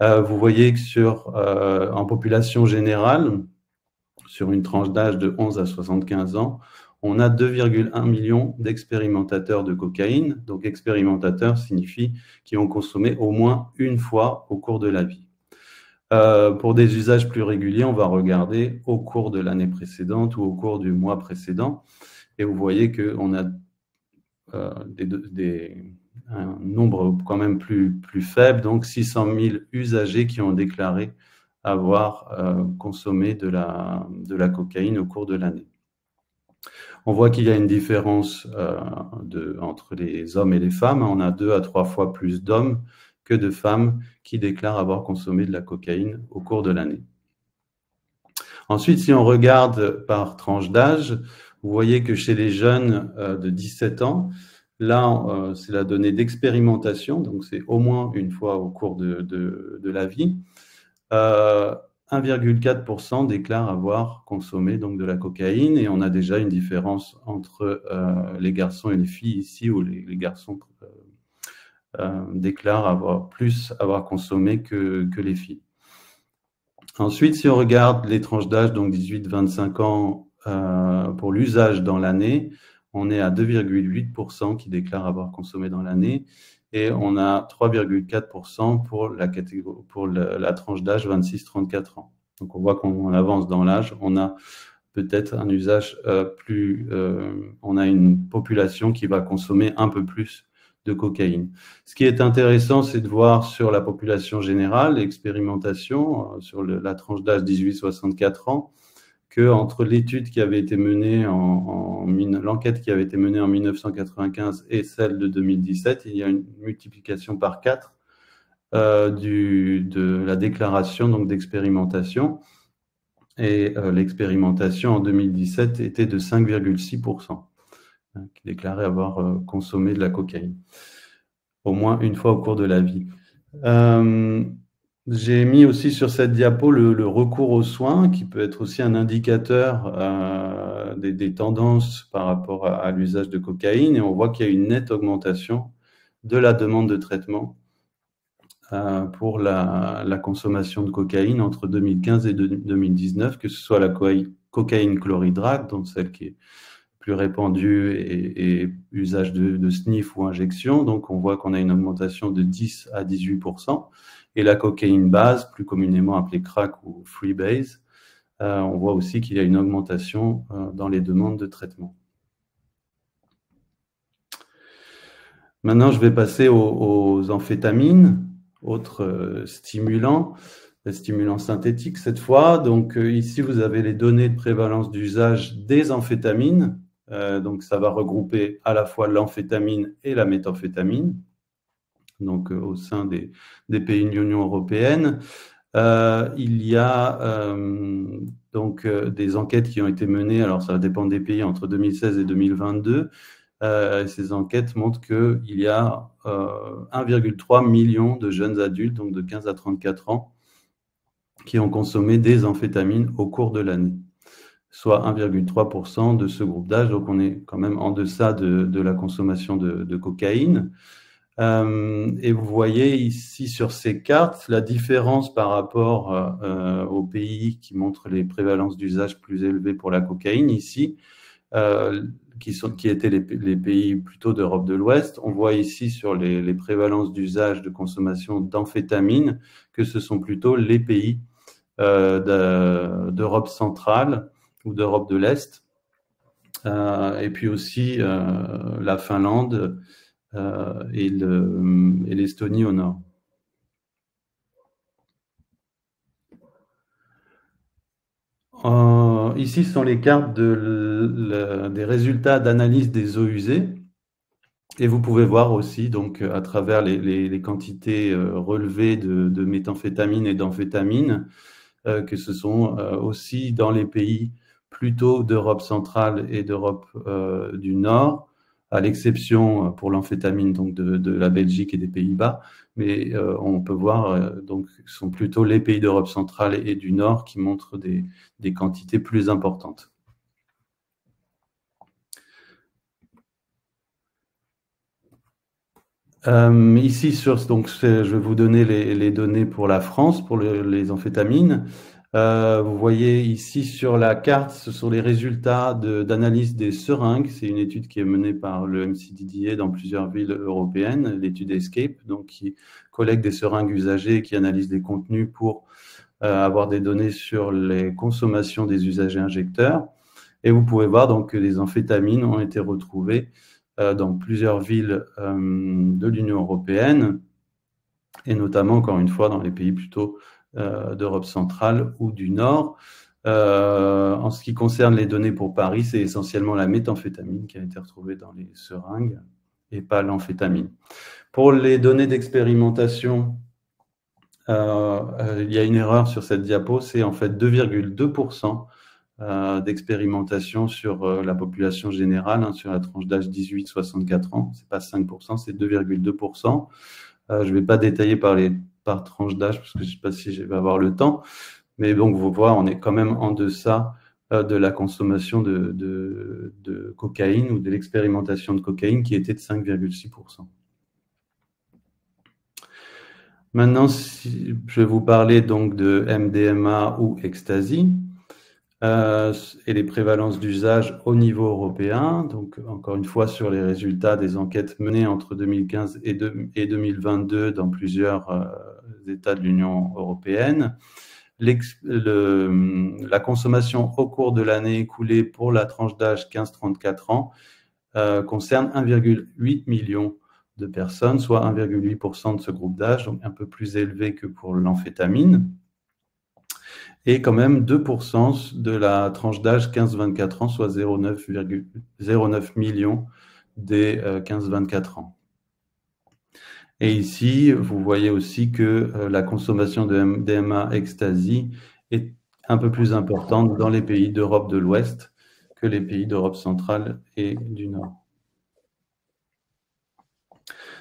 C: vous voyez que sur, en population générale, sur une tranche d'âge de 11 à 75 ans, on a 2,1 millions d'expérimentateurs de cocaïne. Donc expérimentateurs signifie qu'ils ont consommé au moins une fois au cours de la vie. Euh, pour des usages plus réguliers, on va regarder au cours de l'année précédente ou au cours du mois précédent. Et vous voyez qu'on a euh, un nombre quand même plus, plus faible, donc 600 000 usagers qui ont déclaré avoir euh, consommé de la, de la cocaïne au cours de l'année. On voit qu'il y a une différence de, entre les hommes et les femmes. On a deux à trois fois plus d'hommes que de femmes qui déclarent avoir consommé de la cocaïne au cours de l'année. Ensuite, si on regarde par tranche d'âge, vous voyez que chez les jeunes euh, de 17 ans, là, euh, c'est la donnée d'expérimentation, donc c'est au moins une fois au cours de, la vie. 1,4% euh, déclarent avoir consommé donc de la cocaïne et on a déjà une différence entre les garçons et les filles ici où les, garçons euh, déclarent avoir plus avoir consommé que, que, les filles. Ensuite, si on regarde les tranches d'âge, donc 18-25 ans euh, pour l'usage dans l'année, on est à 2,8% qui déclarent avoir consommé dans l'année et on a 3,4% pour la, tranche d'âge 26-34 ans. Donc on voit qu'on avance dans l'âge, on a peut-être un usage euh, plus, euh, on a une population qui va consommer un peu plus de cocaïne. Ce qui est intéressant, c'est de voir sur la population générale, l'expérimentation, euh, sur la tranche d'âge 18-64 ans, que entre l'étude qui avait été menée en, l'enquête qui avait été menée en 1995 et celle de 2017, il y a une multiplication par 4 euh, du, de la déclaration donc d'expérimentation. Et euh, l'expérimentation en 2017 était de 5,6%, hein, qui déclarait avoir euh, consommé de la cocaïne, au moins une fois au cours de la vie. J'ai mis aussi sur cette diapo le, recours aux soins, qui peut être aussi un indicateur euh, des, tendances par rapport à, l'usage de cocaïne. Et on voit qu'il y a une nette augmentation de la demande de traitement euh, pour la, consommation de cocaïne entre 2015 et 2019, que ce soit la cocaïne chlorhydrate, donc celle qui est plus répandue et, usage de, de, sniff ou injection. Donc on voit qu'on a une augmentation de 10 à 18 et la cocaïne base, plus communément appelée crack ou freebase, euh, on voit aussi qu'il y a une augmentation euh, dans les demandes de traitement. Maintenant, je vais passer aux, amphétamines, autres euh, stimulants, stimulants synthétiques cette fois. Donc ici, vous avez les données de prévalence d'usage des amphétamines. donc ça va regrouper à la fois l'amphétamine et la méthamphétamine donc euh, au sein des, pays de l'Union européenne. Euh, il y a euh, donc des enquêtes qui ont été menées, alors ça dépend des pays, entre 2016 et 2022. ces enquêtes montrent qu'il y a 1,3 million de jeunes adultes, donc de 15 à 34 ans, qui ont consommé des amphétamines au cours de l'année, soit 1,3% de ce groupe d'âge. Donc on est quand même en deçà de, la consommation de cocaïne. Euh, et vous voyez ici sur ces cartes la différence par rapport euh, aux pays qui montrent les prévalences d'usage plus élevées pour la cocaïne. Ici, euh, qui, étaient les, pays plutôt d'Europe de l'Ouest. On voit ici sur les, prévalences d'usage de consommation d'amphétamines que ce sont plutôt les pays d'Europe centrale ou d'Europe de l'Est. et puis aussi la Finlande euh, et l'Estonie au nord. Euh, ici sont les cartes des résultats d'analyse des eaux usées. Et vous pouvez voir aussi, donc, à travers les, quantités euh, relevées de, méthamphétamine et d'amphétamine, que ce sont aussi dans les pays plutôt d'Europe centrale et d'Europe du Nord, à l'exception euh, pour l'amphétamine donc de, la Belgique et des Pays-Bas, mais euh, on peut voir euh, donc ce sont plutôt les pays d'Europe centrale et du Nord qui montrent des, quantités plus importantes. ici, sur, donc, je vais vous donner les, données pour la France, pour les amphétamines. Euh, vous voyez ici sur la carte, ce sont les résultats d'analyse des seringues. C'est une étude qui est menée par le MCDDA dans plusieurs villes européennes, l'étude ESCAPE, donc qui collecte des seringues usagées et qui analyse les contenus pour euh, avoir des données sur les consommations des usagers injecteurs. Et vous pouvez voir donc que les amphétamines ont été retrouvées euh, dans plusieurs villes de l'Union européenne, et notamment, encore une fois, dans les pays plutôt d'Europe centrale ou du Nord. Euh, en ce qui concerne les données pour Paris, c'est essentiellement la méthamphétamine qui a été retrouvée dans les seringues et pas l'amphétamine. Pour les données d'expérimentation, euh, il y a une erreur sur cette diapo, c'est en fait 2,2% d'expérimentation sur la population générale, hein, sur la tranche d'âge 18-64 ans. Ce n'est pas 5%, c'est 2,2%. je ne vais pas détailler par les par tranche d'âge, parce que je ne sais pas si je vais avoir le temps. Mais donc, vous voyez, on est quand même en deçà euh, de la consommation de, de, cocaïne ou de l'expérimentation de cocaïne qui était de 5,6%. Maintenant, si je vais vous parler donc de MDMA ou ecstasy. Et les prévalences d'usage au niveau européen. Donc, encore une fois, sur les résultats des enquêtes menées entre 2015 et, 2022 dans plusieurs États de l'Union européenne. la consommation au cours de l'année écoulée pour la tranche d'âge 15-34 ans concerne 1,8 million de personnes, soit 1,8% de ce groupe d'âge, donc un peu plus élevé que pour l'amphétamine, et quand même 2% de la tranche d'âge 15-24 ans, soit 0,9 millions des 15-24 euh, ans. Et ici, vous voyez aussi que euh, la consommation de DMA ecstasy est un peu plus importante dans les pays d'Europe de l'Ouest que les pays d'Europe centrale et du Nord.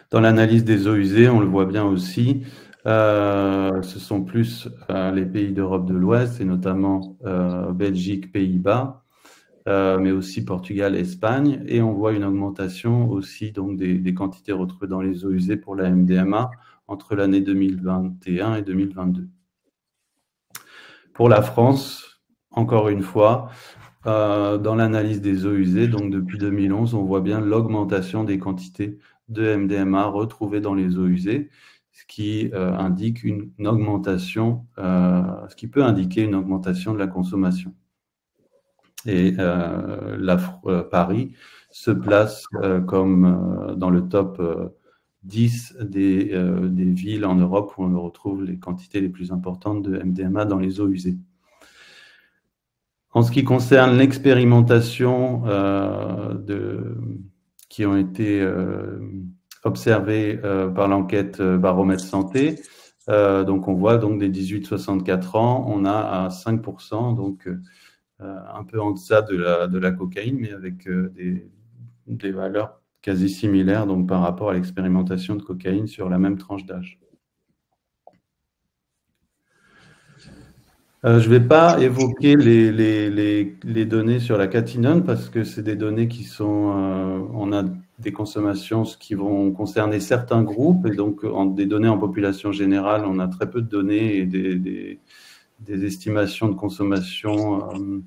C: Dans l'analyse des eaux usées, on le voit bien aussi, ce sont plus euh, les pays d'Europe de l'Ouest, et notamment euh, Belgique, Pays-Bas, mais aussi Portugal, Espagne, et on voit une augmentation aussi donc des, quantités retrouvées dans les eaux usées pour la MDMA entre l'année 2021 et 2022. Pour la France, encore une fois, dans l'analyse des eaux usées, donc depuis 2011, on voit bien l'augmentation des quantités de MDMA retrouvés dans les eaux usées, ce qui euh, indique une, augmentation, euh, ce qui peut indiquer une augmentation de la consommation. Et euh, la, Paris se place comme dans le top 10 des, des, villes en Europe où on retrouve les quantités les plus importantes de MDMA dans les eaux usées. En ce qui concerne l'expérimentation qui ont été euh, observés euh, par l'enquête euh, baromètre santé. donc on voit donc des 18-64 ans, on a à 5%, donc un peu en deçà de la, de la cocaïne, mais avec des, des valeurs quasi similaires donc par rapport à l'expérimentation de cocaïne sur la même tranche d'âge. Je ne vais pas évoquer les, données sur la catinone parce que c'est des données qui sont, on a des consommations qui vont concerner certains groupes et donc des données en population générale, on a très peu de données et des, estimations de consommation euh,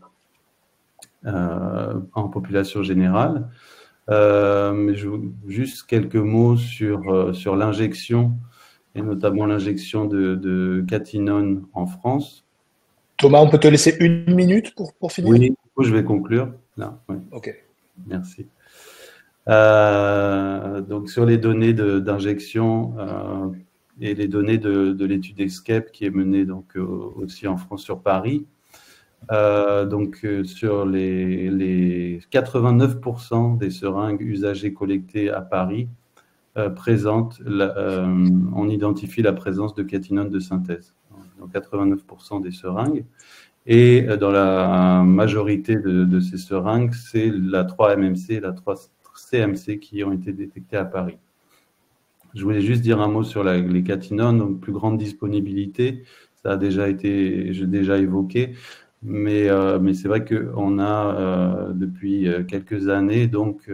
C: euh, en population générale. Euh, mais juste quelques mots sur, sur l'injection et notamment l'injection de, de catinone en France.
B: Thomas, on peut te laisser une minute pour, pour finir?
C: Oui, je vais conclure. Là,
B: Ok.
C: Merci. Euh, donc sur les données d'injection euh, et les données de, l'étude Escape qui est menée donc aussi en France sur Paris. Euh, donc sur les, les 89% des seringues usagées collectées à Paris présentent, on identifie la présence de catinone de synthèse. Donc 89% des seringues. Et dans la majorité de, ces seringues, c'est la 3-MMC et la 3 CMC qui ont été détectés à Paris. Je voulais juste dire un mot sur les catinones, donc plus grande disponibilité. Ça a déjà été, j'ai déjà évoqué, mais, euh, mais c'est vrai qu'on a euh, depuis euh, quelques années, donc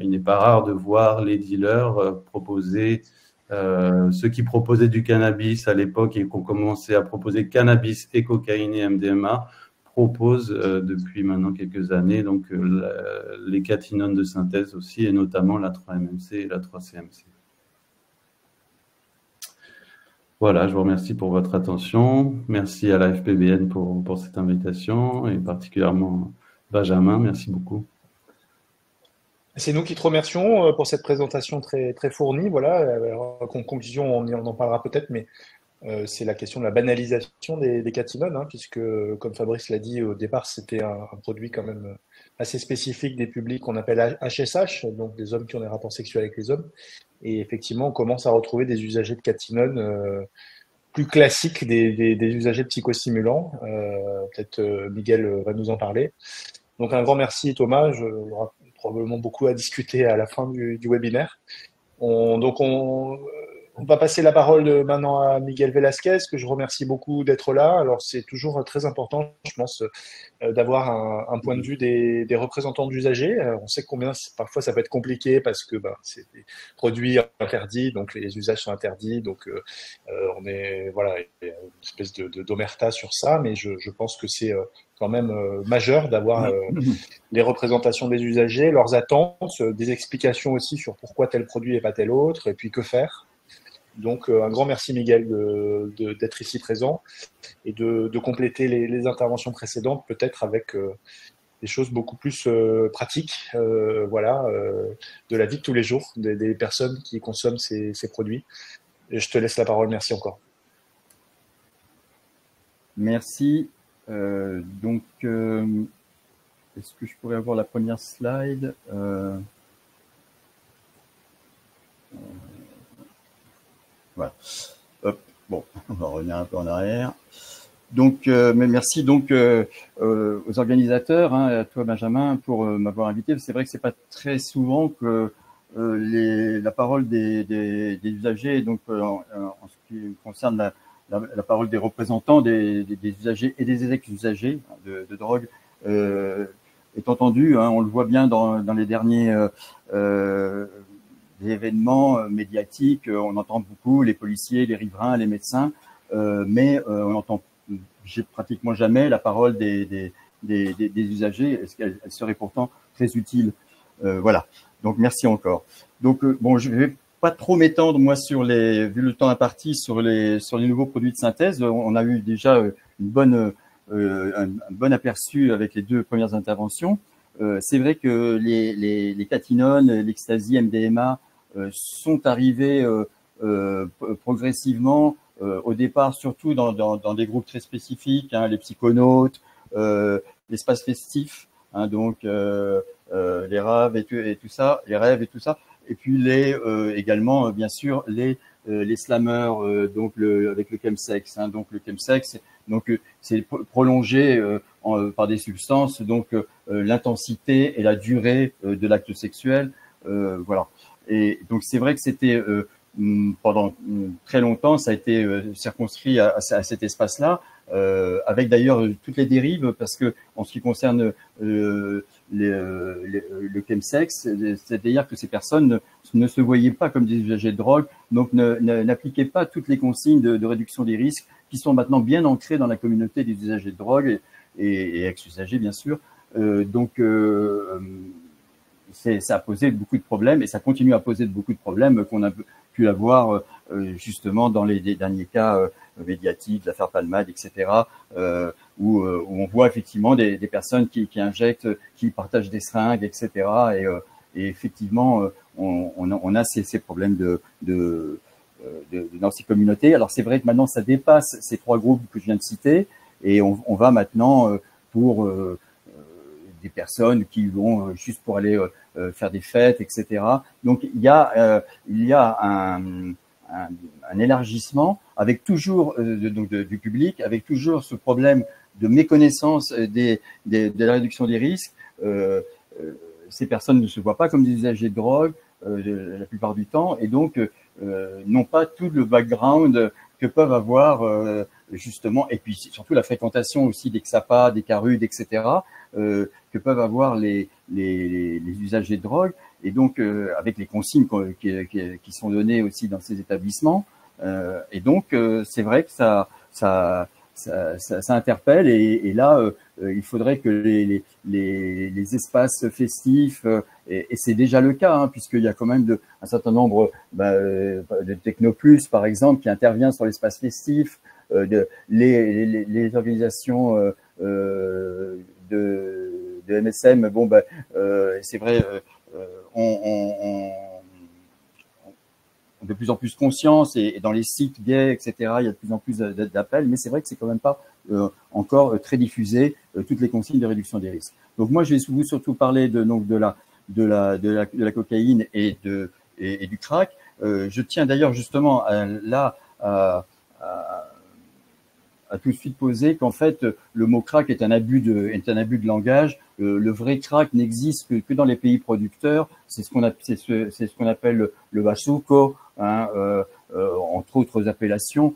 C: il n'est pas rare de voir les dealers proposer ceux qui proposaient du cannabis à l'époque et qui ont commencé à proposer cannabis et cocaïne et MDMA propose euh, depuis maintenant quelques années donc euh, les catinones de synthèse aussi et notamment la 3-MMC et la 3-CMC. Voilà, je vous remercie pour votre attention. Merci à la FPBN pour cette invitation et particulièrement Benjamin. Merci beaucoup.
B: C'est nous qui te remercions euh, pour cette présentation très, très fournie. Voilà, en conclusion, on, en parlera peut-être, mais euh, c'est la question de la banalisation des, des catinones, hein, puisque, comme Fabrice l'a dit au départ, c'était un, produit quand même assez spécifique des publics qu'on appelle HSH, donc des hommes qui ont des rapports sexuels avec les hommes. Et effectivement, on commence à retrouver des usagers de catinones euh, plus classiques des, usagers de psychostimulants. Euh, peut-être Miguel va nous en parler. Donc un grand merci Thomas, probablement beaucoup à discuter à la fin du, webinaire. donc on, On va passer la parole euh, maintenant à Miguel Velasquez, que je remercie beaucoup d'être là. Alors, c'est toujours très important, je pense, euh, d'avoir un, point de vue des, représentants d'usagers. On sait combien parfois ça peut être compliqué parce que bah, c'est des produits interdits, donc les usages sont interdits. Donc, euh, on est, voilà, une espèce de d'omerta sur ça, mais je pense que c'est quand même majeur d'avoir les représentations des usagers, leurs attentes, des explications aussi sur pourquoi tel produit et pas tel autre, et puis que faire. Donc, euh, un grand merci, Miguel, d'être ici présent et de, compléter les, interventions précédentes, peut-être avec euh, des choses beaucoup plus euh, pratiques, voilà, de la vie de tous les jours des, personnes qui consomment ces, produits. Et je te laisse la parole. Merci encore.
D: Merci. Donc, est-ce que je pourrais avoir la première slide voilà. Hop. Bon, on va revenir un peu en arrière. Donc, euh, mais merci donc euh, euh, aux organisateurs, hein, à toi Benjamin, pour m'avoir invité. C'est vrai que c'est pas très souvent que la parole des, usagers, donc en, ce qui concerne la, la, parole des représentants des, usagers et des ex-usagers de, drogue, est entendue. Hein, on le voit bien dans, les derniers événements euh, médiatiques, euh, on entend beaucoup les policiers, les riverains, les médecins, euh, mais on entend pratiquement jamais la parole des, des usagers, est-ce qu'elle serait pourtant très utile? Voilà, donc merci encore. Donc bon, je vais pas trop m'étendre moi sur les, vu le temps imparti sur les sur les nouveaux produits de synthèse. On a eu déjà une bonne un, bon aperçu avec les deux premières interventions. c'est vrai que les, les, les catinones, l'ecstasy, MDMA euh, sont arrivés euh, euh, progressivement, au départ surtout dans, dans, dans, des groupes très spécifiques, hein, les psychonautes, l'espace festif, hein, donc les rêves et et tout, ça, les rêves et tout ça, et puis les également bien sûr les les slammers, donc le, avec le chemsex. Hein, donc le chemsex, donc c'est prolongé en, par des substances, donc l'intensité et la durée de l'acte sexuel, voilà. Et donc c'est vrai que c'était euh, mm, pendant mm, très longtemps, ça a été euh, circonscrit à, à, cet espace-là, euh, avec d'ailleurs toutes les dérives, parce que en ce qui concerne euh, les, le chemsex, c'est-à-dire que ces personnes ne, se voyaient pas comme des usagers de drogue, donc n'appliquaient pas toutes les consignes de, réduction des risques qui sont maintenant bien ancrées dans la communauté des usagers de drogue et, et, ex-usagers bien sûr. donc ça a posé beaucoup de problèmes et ça continue à poser beaucoup de problèmes qu'on a pu avoir euh, justement dans les, derniers cas euh, médiatiques, l'affaire Palmade, etc., euh, où, où, on voit effectivement des, des personnes qui, qui, injectent, qui partagent des seringues, etc. Et, et effectivement, on, on, a ces, ces problèmes de, de, de, dans ces communautés. Alors c'est vrai que maintenant ça dépasse ces trois groupes que je viens de citer et on, on va maintenant pour des personnes qui vont juste pour aller euh, faire des fêtes, etc. Donc il y a, euh, il y a un, un, un, élargissement avec toujours euh, donc du public, avec toujours ce problème de méconnaissance des, des, de la réduction des risques. ces personnes ne se voient pas comme des usagers de drogue la plupart du temps et donc n'ont pas tout le background que peuvent avoir justement, et puis surtout la fréquentation aussi des XAPA, des CARUD, etc., euh, que peuvent avoir les, les, les, usagers de drogue, et donc euh, avec les consignes qui, sont données aussi dans ces établissements. Euh, et donc euh, c'est vrai que ça, interpelle, et, là il faudrait que les, espaces festifs, et, c'est déjà le cas, hein, puisqu'il y a quand même un certain nombre bah, de Technoplus, par exemple, qui intervient sur l'espace festif, les, organisations de, de, MSM, bon, ben, c'est vrai, on, on, on, de plus en plus conscience et, dans les sites gays, etc., il y a de plus en plus d'appels, mais c'est vrai que c'est quand même pas encore très diffusé toutes les consignes de réduction des risques. Donc moi, je vais vous surtout parler de donc de la de la de la, de la cocaïne et de et, du crack. Euh, je tiens d'ailleurs justement là à, a tout de suite posé qu'en fait le mot crack est un abus de, est un abus de langage. Euh, le vrai crack n'existe que, que, dans les pays producteurs. C'est ce qu'on c'est ce, ce qu'on appelle le, le basuco. Hein, euh, euh, entre autres appellations,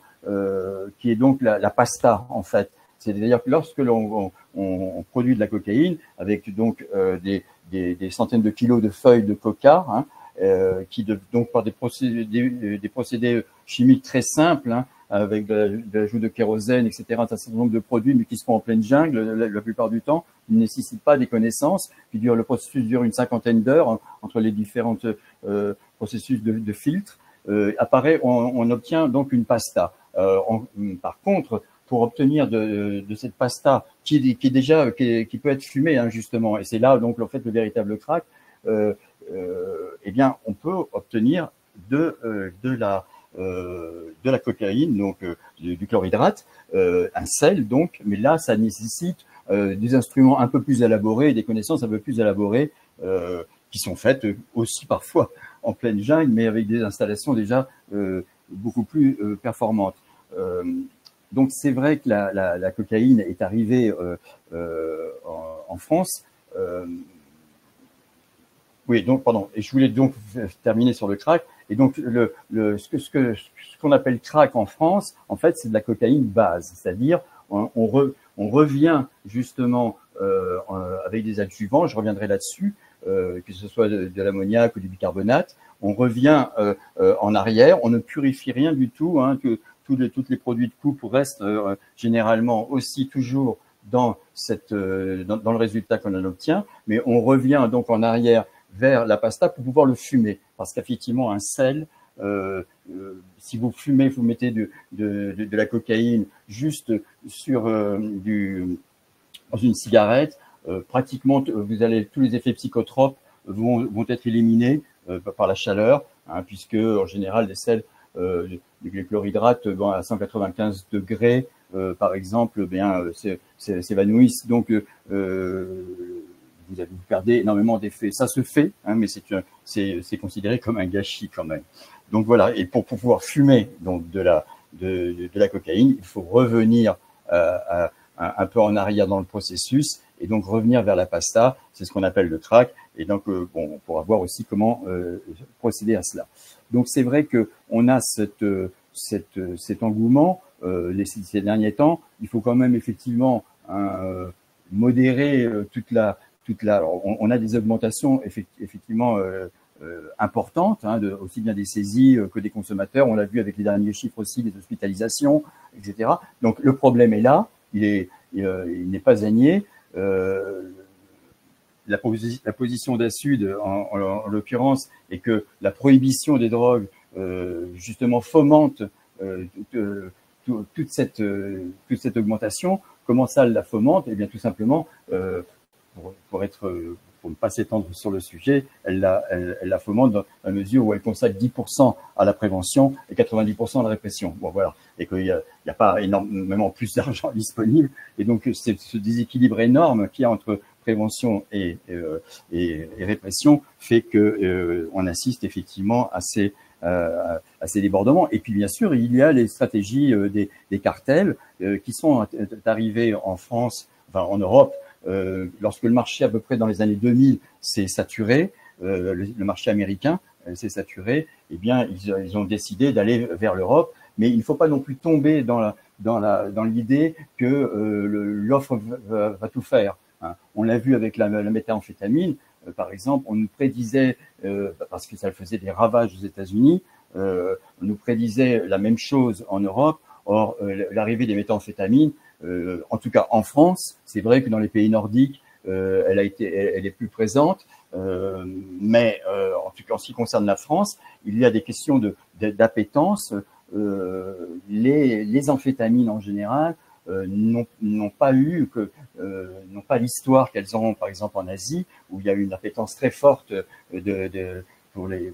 D: qui est donc la, la pasta en fait. C'est-à-dire que lorsque l'on on, produit de la cocaïne avec donc des, des, des, centaines de kilos de feuilles de coca, hein, euh, qui de, donc par des procédés, des, procédés chimiques très simples, hein, avec l'ajout de kérosène, etc., un certain nombre de produits, mais qui se font en pleine jungle la, plupart du temps, ne nécessitent pas des connaissances, puis dure, le processus dure une cinquantaine d'heures hein, entre les différents euh, processus de, de filtre. Euh, apparaît, on, on, obtient donc une pasta. Euh, par contre, pour obtenir de, de, cette pasta qui, qui déjà qui, qui, peut être fumée hein, justement, et c'est là donc en fait le véritable crack. Euh, euh, eh bien, on peut obtenir de, euh, de la de la cocaïne, donc du, chlorhydrate, un sel donc, mais là ça nécessite des instruments un peu plus élaborés, des connaissances un peu plus élaborées qui sont faites aussi parfois en pleine jungle, mais avec des installations déjà beaucoup plus performantes. donc c'est vrai que la, la, la, cocaïne est arrivée en, en, France oui, donc, pardon. Et je voulais donc terminer sur le crack. Et donc, le, le, ce que ce que ce qu'on appelle crack en France, en fait, c'est de la cocaïne base, c'est-à-dire on, re, on, revient justement euh, avec des adjuvants. Je reviendrai là-dessus, euh, que ce soit de, l'ammoniac ou du bicarbonate. On revient euh, euh, en arrière. On ne purifie rien du tout. Hein, que tous les, tous les produits de coupe restent euh, généralement aussi toujours dans, cette, euh, dans le résultat qu'on en obtient, mais on revient donc en arrière vers la pasta pour pouvoir le fumer. Parce qu'effectivement, un sel, euh, euh, si vous fumez, vous mettez de, de, de, la cocaïne juste sur euh, du, dans une cigarette, euh, pratiquement vous allez tous les effets psychotropes vont, vont être éliminés euh, par la chaleur, hein, puisque en général les sels, les chlorhydrates bon, à 195 degrés, par exemple, eh bien s'évanouissent. Donc vous, perdez énormément d'effets. Ça se fait, hein, mais c'est considéré comme un gâchis quand même. Donc voilà, et pour, pouvoir fumer donc de la, de, de, la cocaïne, il faut revenir euh, un, peu en arrière dans le processus et donc revenir vers la pasta, c'est ce qu'on appelle le crack. Et donc euh, bon, on pourra voir aussi comment euh, procéder à cela. Donc c'est vrai que on a cette, cette, cet engouement les, ces derniers temps. Il faut quand même effectivement modérer toute la toute la, on, a des augmentations effectivement euh, euh, importantes, hein, de, aussi bien des saisies euh, que des consommateurs. On l'a vu avec les derniers chiffres aussi des hospitalisations, etc. Donc le problème est là, il est, il, n'est pas à nier. La, la, position d'Assud, en, en, l'occurrence, est que la prohibition des drogues justement fomente toute, cette, toute cette augmentation. Comment ça la fomente? Eh bien, tout simplement pour, être pour ne pas s'étendre sur le sujet, elle la, elle, la fomente dans la mesure où elle consacre 10% à la prévention et 90% à la répression. Bon, voilà. Et qu'il n'y a, a, pas énormément plus d'argent disponible. Et donc, c'est ce déséquilibre énorme qu'il y a entre prévention et, euh, et, et, répression fait que euh, on assiste effectivement à ces, euh, à ces débordements. Et puis, bien sûr, il y a les stratégies euh, des, des, cartels euh, qui sont arrivés en France, enfin en Europe, lorsque le marché, à peu près dans les années 2000, s'est saturé, euh, le, marché américain euh, s'est saturé, eh bien, ils, ils ont décidé d'aller vers l'Europe. Mais il ne faut pas non plus tomber dans la, dans la, dans l'idée que l'offre va, tout faire. Hein. On l'a vu avec la, la méthamphétamine, par exemple, on nous prédisait, parce que ça faisait des ravages aux États-Unis, on nous prédisait la même chose en Europe. Or, l'arrivée des méthamphétamines euh, en tout cas en France. C'est vrai que dans les pays nordiques, euh, elle a été, elle, est plus présente, euh, mais en tout cas en ce qui concerne la France, il y a des questions de d'appétence. les, les amphétamines en général n'ont pas eu que n'ont pas l'histoire qu'elles ont par exemple en Asie où il y a eu une appétence très forte de, de pour les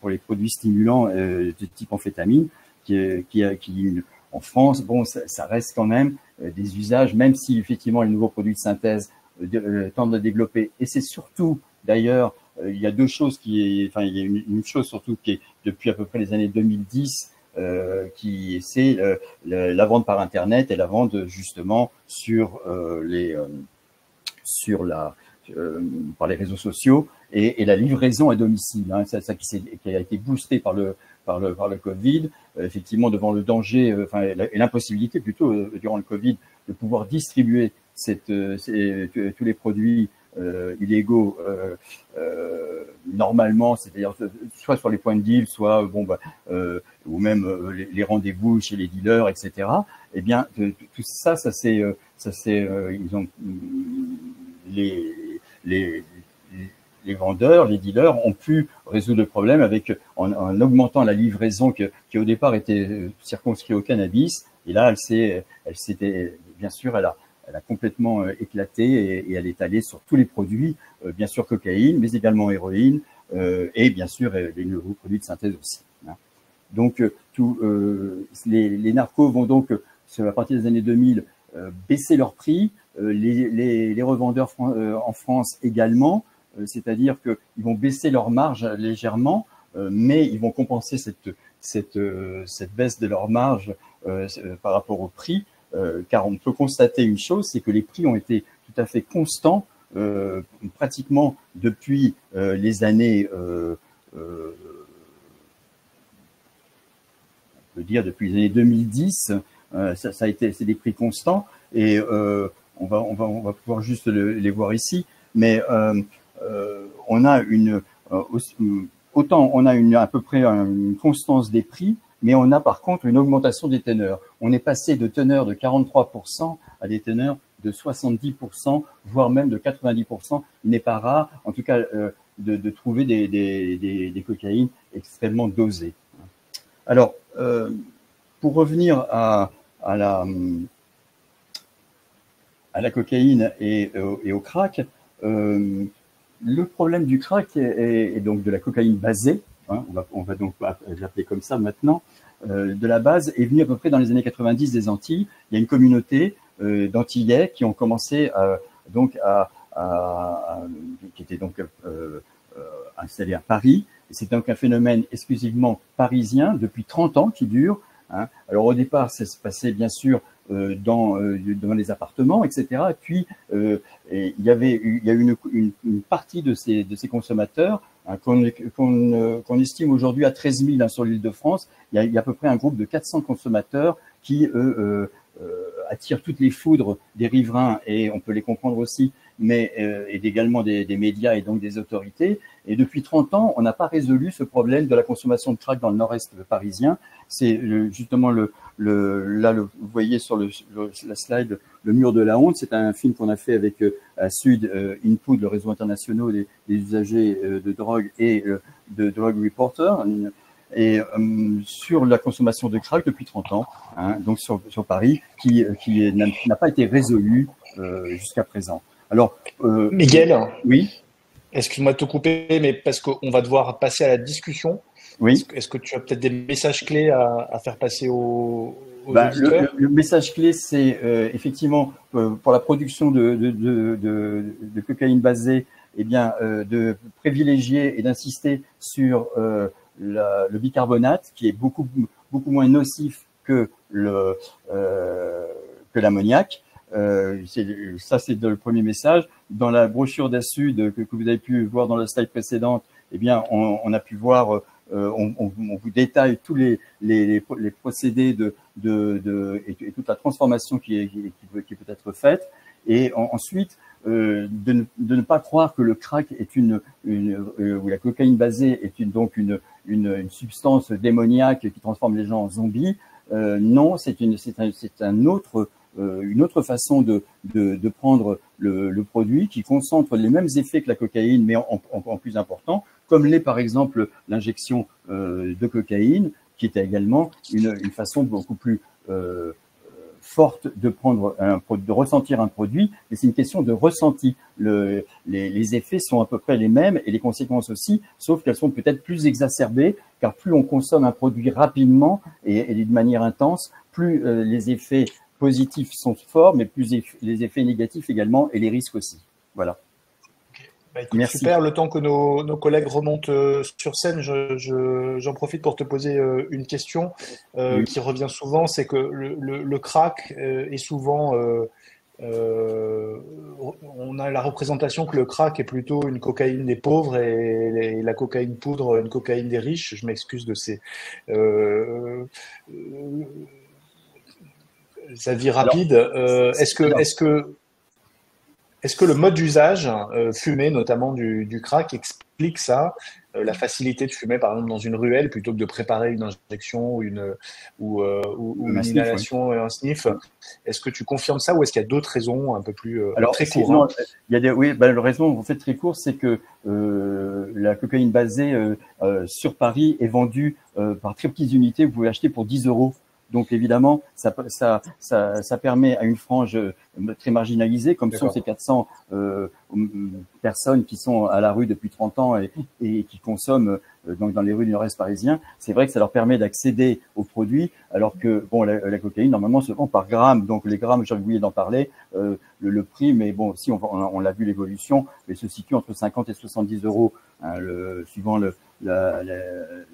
D: pour les produits stimulants de type amphétamine qui qui, qui en France, bon, ça, reste quand même euh, des usages, même si effectivement les nouveaux produits de synthèse euh, euh, tendent à développer. Et c'est surtout, d'ailleurs, il y a deux choses qui, est, enfin, il y a une, chose surtout qui est depuis à peu près les années 2010, euh, qui c'est la vente par internet et la vente justement sur les sur la par les réseaux sociaux et, et la livraison à domicile. Hein, ça, ça qui, qui, a été boosté par le par le, par le Covid, effectivement devant le danger, enfin, et l'impossibilité plutôt durant le Covid de pouvoir distribuer cette, tous les produits illégaux normalement, c'est-à-dire soit sur les points de deal, soit bon, bah, ou même les, rendez-vous chez les dealers, etc. Eh bien, tout ça, ça c'est, ça c'est, ils ont les, les, les vendeurs, les dealers ont pu résoudre le problème avec en, augmentant la livraison qui au départ était circonscrite au cannabis. Et là, elle s'est, elle s'était, bien sûr, elle a, elle a complètement euh, éclaté et, elle est allée sur tous les produits, euh, bien sûr cocaïne, mais également héroïne euh, et bien sûr les nouveaux produits de synthèse aussi. Hein. Donc, tout, les, les, narcos vont donc, à partir des années 2000, baisser leur prix. Les, les, les, revendeurs en France également. Euh, c'est-à-dire qu'ils vont baisser leur marge légèrement, euh, mais ils vont compenser cette, euh, baisse de leur marge par rapport au prix, car on peut constater une chose, c'est que les prix ont été tout à fait constants pratiquement depuis les années on peut dire depuis les années 2010, ça, a été, c'est des prix constants et on va, pouvoir juste les voir ici. Mais on a une euh, autant on a une, à peu près une constance des prix, mais on a par contre une augmentation des teneurs. On est passé de teneurs de 43% à des teneurs de 70%, voire même de 90%. Il n'est pas rare, en tout cas, euh, de, trouver des, cocaïnes extrêmement dosées. Alors, pour revenir à, la, cocaïne et au crack, le problème du crack et, donc de la cocaïne basée, hein, on, va, donc l'appeler comme ça maintenant, euh, de la base est venu à peu près dans les années 90 des Antilles. Il y a une communauté euh, d'Antillais qui ont commencé à, donc à, qui était donc euh, installés à Paris. C'est donc un phénomène exclusivement parisien depuis 30 ans qui dure. Hein. Alors au départ, ça se passait bien sûr euh, dans, euh, dans les appartements, etc. Et puis, euh, il y avait il y a une, une, une partie de ces, de ces consommateurs hein, qu'on estime aujourd'hui à 13 000 hein, sur l'île de France. Il y, a, il y, a, à peu près un groupe de 400 consommateurs qui, eux, attirent toutes les foudres des riverains, et on peut les comprendre aussi, mais et également des, des, médias et donc des autorités. Et depuis 30 ans, on n'a pas résolu ce problème de la consommation de crack dans le nord-est parisien. C'est justement le, le, là, le, vous voyez sur le, la slide le mur de la honte. C'est un film qu'on a fait avec euh, à Sud euh, Input, le réseau international des, des usagers euh, de drogue et euh, de Drug Reporter, et sur la consommation de crack depuis 30 ans, hein, donc sur, sur, Paris, qui, qui n'a pas été résolu jusqu'à présent. Alors,
B: Miguel, oui. Excuse-moi de te couper, mais parce qu'on va devoir passer à la discussion. Oui. Est-ce que, tu as peut-être des messages clés à, faire passer aux, aux
D: bah, le, message clé, c'est euh, effectivement euh, pour la production de, de, de, de, cocaïne basée, eh bien, euh, de privilégier et d'insister sur la, le bicarbonate, qui est beaucoup beaucoup moins nocif que le que l'ammoniac. Ça, c'est le premier message. Dans la brochure d'Assud que, que, vous avez pu voir dans la slide précédente, eh bien, on, on a pu voir euh, on, on, on, vous détaille tous les, les, les, procédés de, de, de et, toute la transformation qui, est, qui, peut, qui peut être faite. Et ensuite, euh, de, ne, de, ne, pas croire que le crack est une, une euh, ou la cocaïne basée est une, donc une, une, une, substance démoniaque qui transforme les gens en zombies. Euh, non, c'est un, un, autre, euh, une autre façon de, de, de prendre le, le, produit qui concentre les mêmes effets que la cocaïne, mais en, en, plus important comme l'est par exemple l'injection euh, de cocaïne, qui est également une, une façon beaucoup plus euh, forte de prendre un, de ressentir un produit, mais c'est une question de ressenti. Le, les, les, effets sont à peu près les mêmes et les conséquences aussi, sauf qu'elles sont peut-être plus exacerbées, car plus on consomme un produit rapidement et, et de manière intense, plus euh, les effets positifs sont forts, mais plus les effets négatifs également et les risques aussi. Voilà.
B: Bah, Merci. Super, le temps que nos, collègues remontent euh, sur scène, j'en profite pour te poser euh, une question euh, qui revient souvent, c'est que le, crack est souvent on a la représentation que le crack est plutôt une cocaïne des pauvres et, la cocaïne poudre une cocaïne des riches. Je m'excuse de ces sa vie rapide. est-ce que, est-ce que, est-ce que le mode d'usage euh, fumé, notamment du, du, crack, explique ça euh, La facilité de fumer, par exemple, dans une ruelle plutôt que de préparer une injection ou une, ou, euh, une inhalation et un sniff? Est-ce que tu confirmes ça ou est-ce qu'il y a d'autres raisons un peu plus
D: Alors, très courtes il y a des, Oui, bah, la raison en fait très courte, c'est que la cocaïne basée sur Paris est vendue par très petites unités. Vous pouvez acheter pour 10 euros donc évidemment, ça, ça, ça, ça, permet à une frange euh, très marginalisée, comme sont ces 400 euh, personnes qui sont à la rue depuis 30 ans et, et qui consomment euh, donc dans les rues du nord-est parisien, c'est vrai que ça leur permet d'accéder aux produits, alors que bon, la, cocaïne normalement se vend par gramme, donc les grammes, j'ai oublié d'en parler, euh, le, prix, mais bon, si on, on, l'a vu l'évolution, mais se situe entre 50 et 70 euros, hein, le, suivant le, la, la,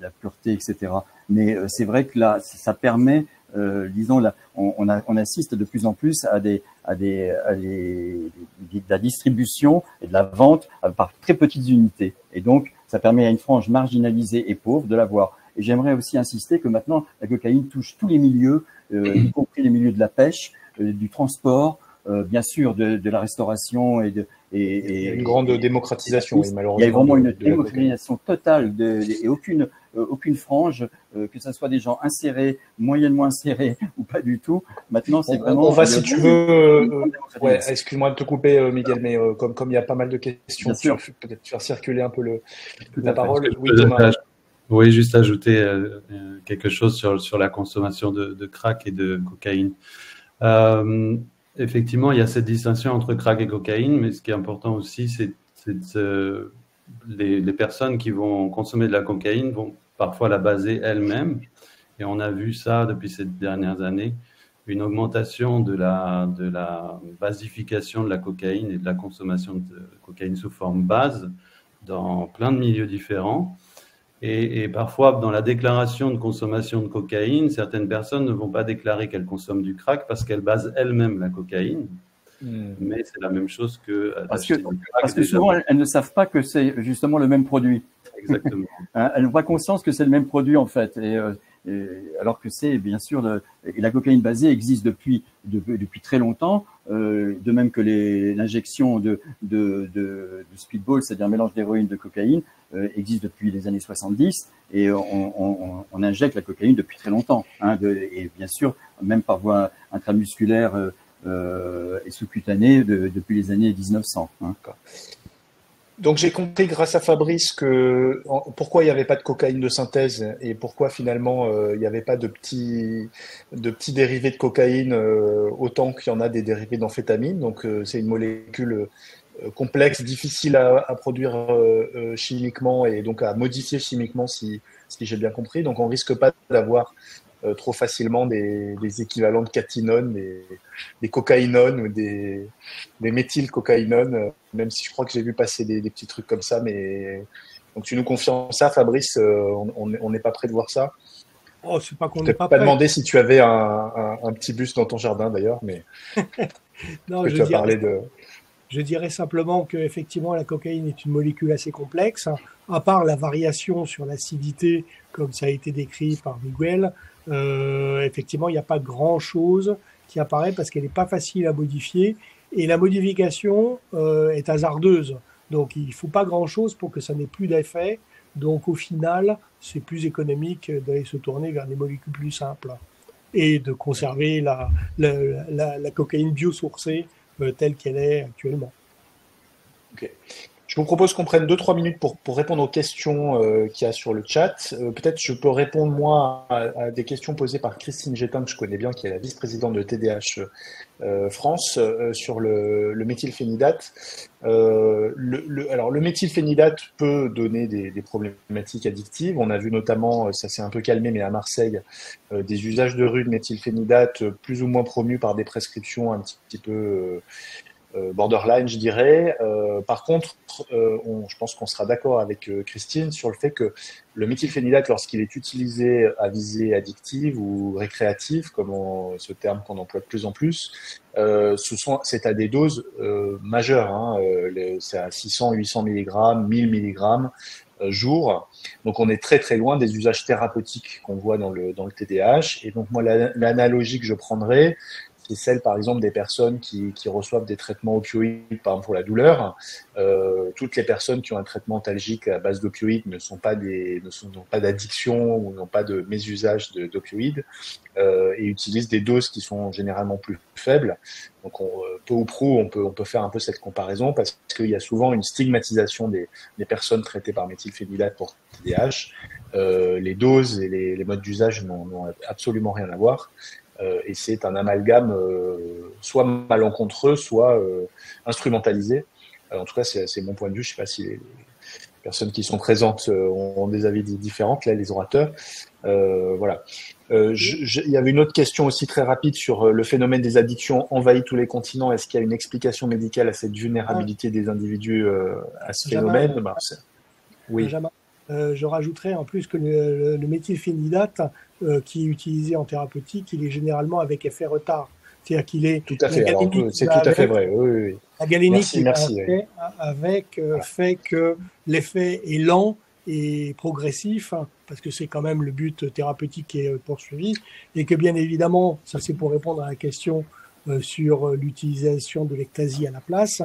D: la, pureté, etc. Mais euh, c'est vrai que là, ça permet, euh, disons, là, on, assiste de plus en plus à des, à des, à des, de la distribution et de la vente par très petites unités. Et donc, ça permet à une frange marginalisée et pauvre de l'avoir. Et j'aimerais aussi insister que maintenant, la cocaïne touche tous les milieux, euh, y compris les milieux de la pêche, euh, du transport, euh, bien sûr de, de, la restauration et de et,
B: et, une grande démocratisation.
D: malheureusement, il y a vraiment une démocratisation totale de, et aucune euh, aucune frange, euh, que ce soit des gens insérés, moyennement insérés ou pas du tout. Maintenant, c'est vraiment.
B: On va, si tu veux. ouais, excuse-moi de te couper, Miguel, mais comme comme il y a pas mal de questions, peut-être faire circuler un peu le, la parole.
C: Oui, Thomas. Oui, juste ajouter quelque chose sur, sur la consommation de, de crack et de cocaïne. Euh, Effectivement, il y a cette distinction entre crack et cocaïne, mais ce qui est important aussi, c'est que les, les, personnes qui vont consommer de la cocaïne vont parfois la baser elles-mêmes. Et on a vu ça depuis ces dernières années, une augmentation de la, de la basification de la cocaïne et de la consommation de cocaïne sous forme base dans plein de milieux différents. Et, parfois, dans la déclaration de consommation de cocaïne, certaines personnes ne vont pas déclarer qu'elles consomment du crack parce qu'elles basent elles-mêmes la cocaïne. Hmm. Mais c'est la même chose que.
D: Parce que, parce que souvent, elles, ne savent pas que c'est justement le même produit.
C: Exactement.
D: Hein, elles n'ont pas conscience que c'est le même produit, en fait. Et, euh, alors que c'est bien sûr la cocaïne basée existe depuis depuis très longtemps, euh, de même que l'injection de, de, de, de, speedball, c'est-à-dire mélange d'héroïne de cocaïne, euh, existe depuis les années 70 et on, on, on, injecte la cocaïne depuis très longtemps. Hein, de, et bien sûr, même par voie intramusculaire euh, euh et sous-cutanée depuis les années 1900. Hein.
B: Donc j'ai compris grâce à Fabrice que pourquoi il n'y avait pas de cocaïne de synthèse et pourquoi finalement euh, il n'y avait pas de petits, dérivés de cocaïne euh, autant qu'il y en a des dérivés d'amphétamine. Donc euh, c'est une molécule complexe, difficile à, à produire chimiquement et donc à modifier chimiquement si, si j'ai bien compris. Donc on risque pas d'avoir euh, trop facilement des, des, équivalents de catinone, des, des cocaïnones ou des, des méthylcocaïnones, euh, même si je crois que j'ai vu passer des, des, petits trucs comme ça. Mais donc tu nous confirmes ça, Fabrice euh, On n'est pas prêt de voir ça.
A: Oh, c'est pas qu'on n'est
B: pas, pas demandé si tu avais un, un, un, petit bus dans ton jardin d'ailleurs, mais
A: non, je, dirais, de... je dirais simplement que effectivement la cocaïne est une molécule assez complexe. À part la variation sur l'acidité, comme ça a été décrit par Miguel, effectivement, il n'y a pas grand-chose qui apparaît parce qu'elle n'est pas facile à modifier et la modification euh, est hasardeuse. Donc il ne faut pas grand-chose pour que ça n'ait plus d'effet. Donc au final, c'est plus économique d'aller se tourner vers des molécules plus simples et de conserver la, la, cocaïne biosourcée euh, telle qu'elle est actuellement.
B: Je vous propose qu'on prenne 2-3 minutes pour, répondre aux questions euh, qu'il y a sur le chat. Euh, Peut-être je peux répondre moi à, des questions posées par Christine Gétin, que je connais bien, qui est la vice-présidente de TDH euh, France, sur le, méthylphénidate. Alors le méthylphénidate peut donner des, problématiques addictives. On a vu notamment, ça s'est un peu calmé, mais à Marseille, des usages de rue de méthylphénidate plus ou moins promus par des prescriptions un petit peu borderline, je dirais. par contre, je pense qu'on sera d'accord avec Christine sur le fait que le méthylphénidate, lorsqu'il est utilisé à visée addictive ou récréative, comme ce terme qu'on emploie de plus en plus, c'est à des doses majeures. Hein, c'est à 600, 800 mg, 1000 mg jour. Donc on est très très loin des usages thérapeutiques qu'on voit dans le, dans le TDAH. Et donc moi, l'analogie que je prendrais, c'est celle par exemple des personnes qui, qui, reçoivent des traitements opioïdes, par exemple pour la douleur. Euh, toutes les personnes qui ont un traitement antalgique à base d'opioïdes ne sont pas des, ne sont n'ont pas d'addiction ou n'ont pas de mésusage d'opioïdes euh, et utilisent des doses qui sont généralement plus faibles. Donc on, euh, peu ou prou, on peut on peut faire un peu cette comparaison parce qu'il y a souvent une stigmatisation des, des personnes traitées par méthylphénidate pour TDAH. Les doses et les modes d'usage n'ont absolument rien à voir. Euh, et c'est un amalgame euh, soit malencontreux, soit euh, instrumentalisé. en tout cas, c'est mon point de vue. Je ne sais pas si les, personnes qui sont présentes ont, des avis différents, là, les orateurs. voilà. il y avait une autre question aussi très rapide sur le phénomène des addictions envahit tous les continents. Est-ce qu'il y a une explication médicale à cette vulnérabilité des individus à ce phénomène?
A: Bah, Oui. Je rajouterais en plus que le, le méthylphénidate euh, qui est utilisé en thérapeutique, il est généralement avec effet retard. C'est-à-dire qu'il est.
B: Tout à fait, c'est tout à fait vrai. Oui,
A: La galénique merci, fait avec euh, fait que l'effet est lent et progressif, parce que c'est quand même le but thérapeutique qui est poursuivi, et que bien évidemment, ça c'est pour répondre à la question euh, sur l'utilisation de l'ectasie à la place.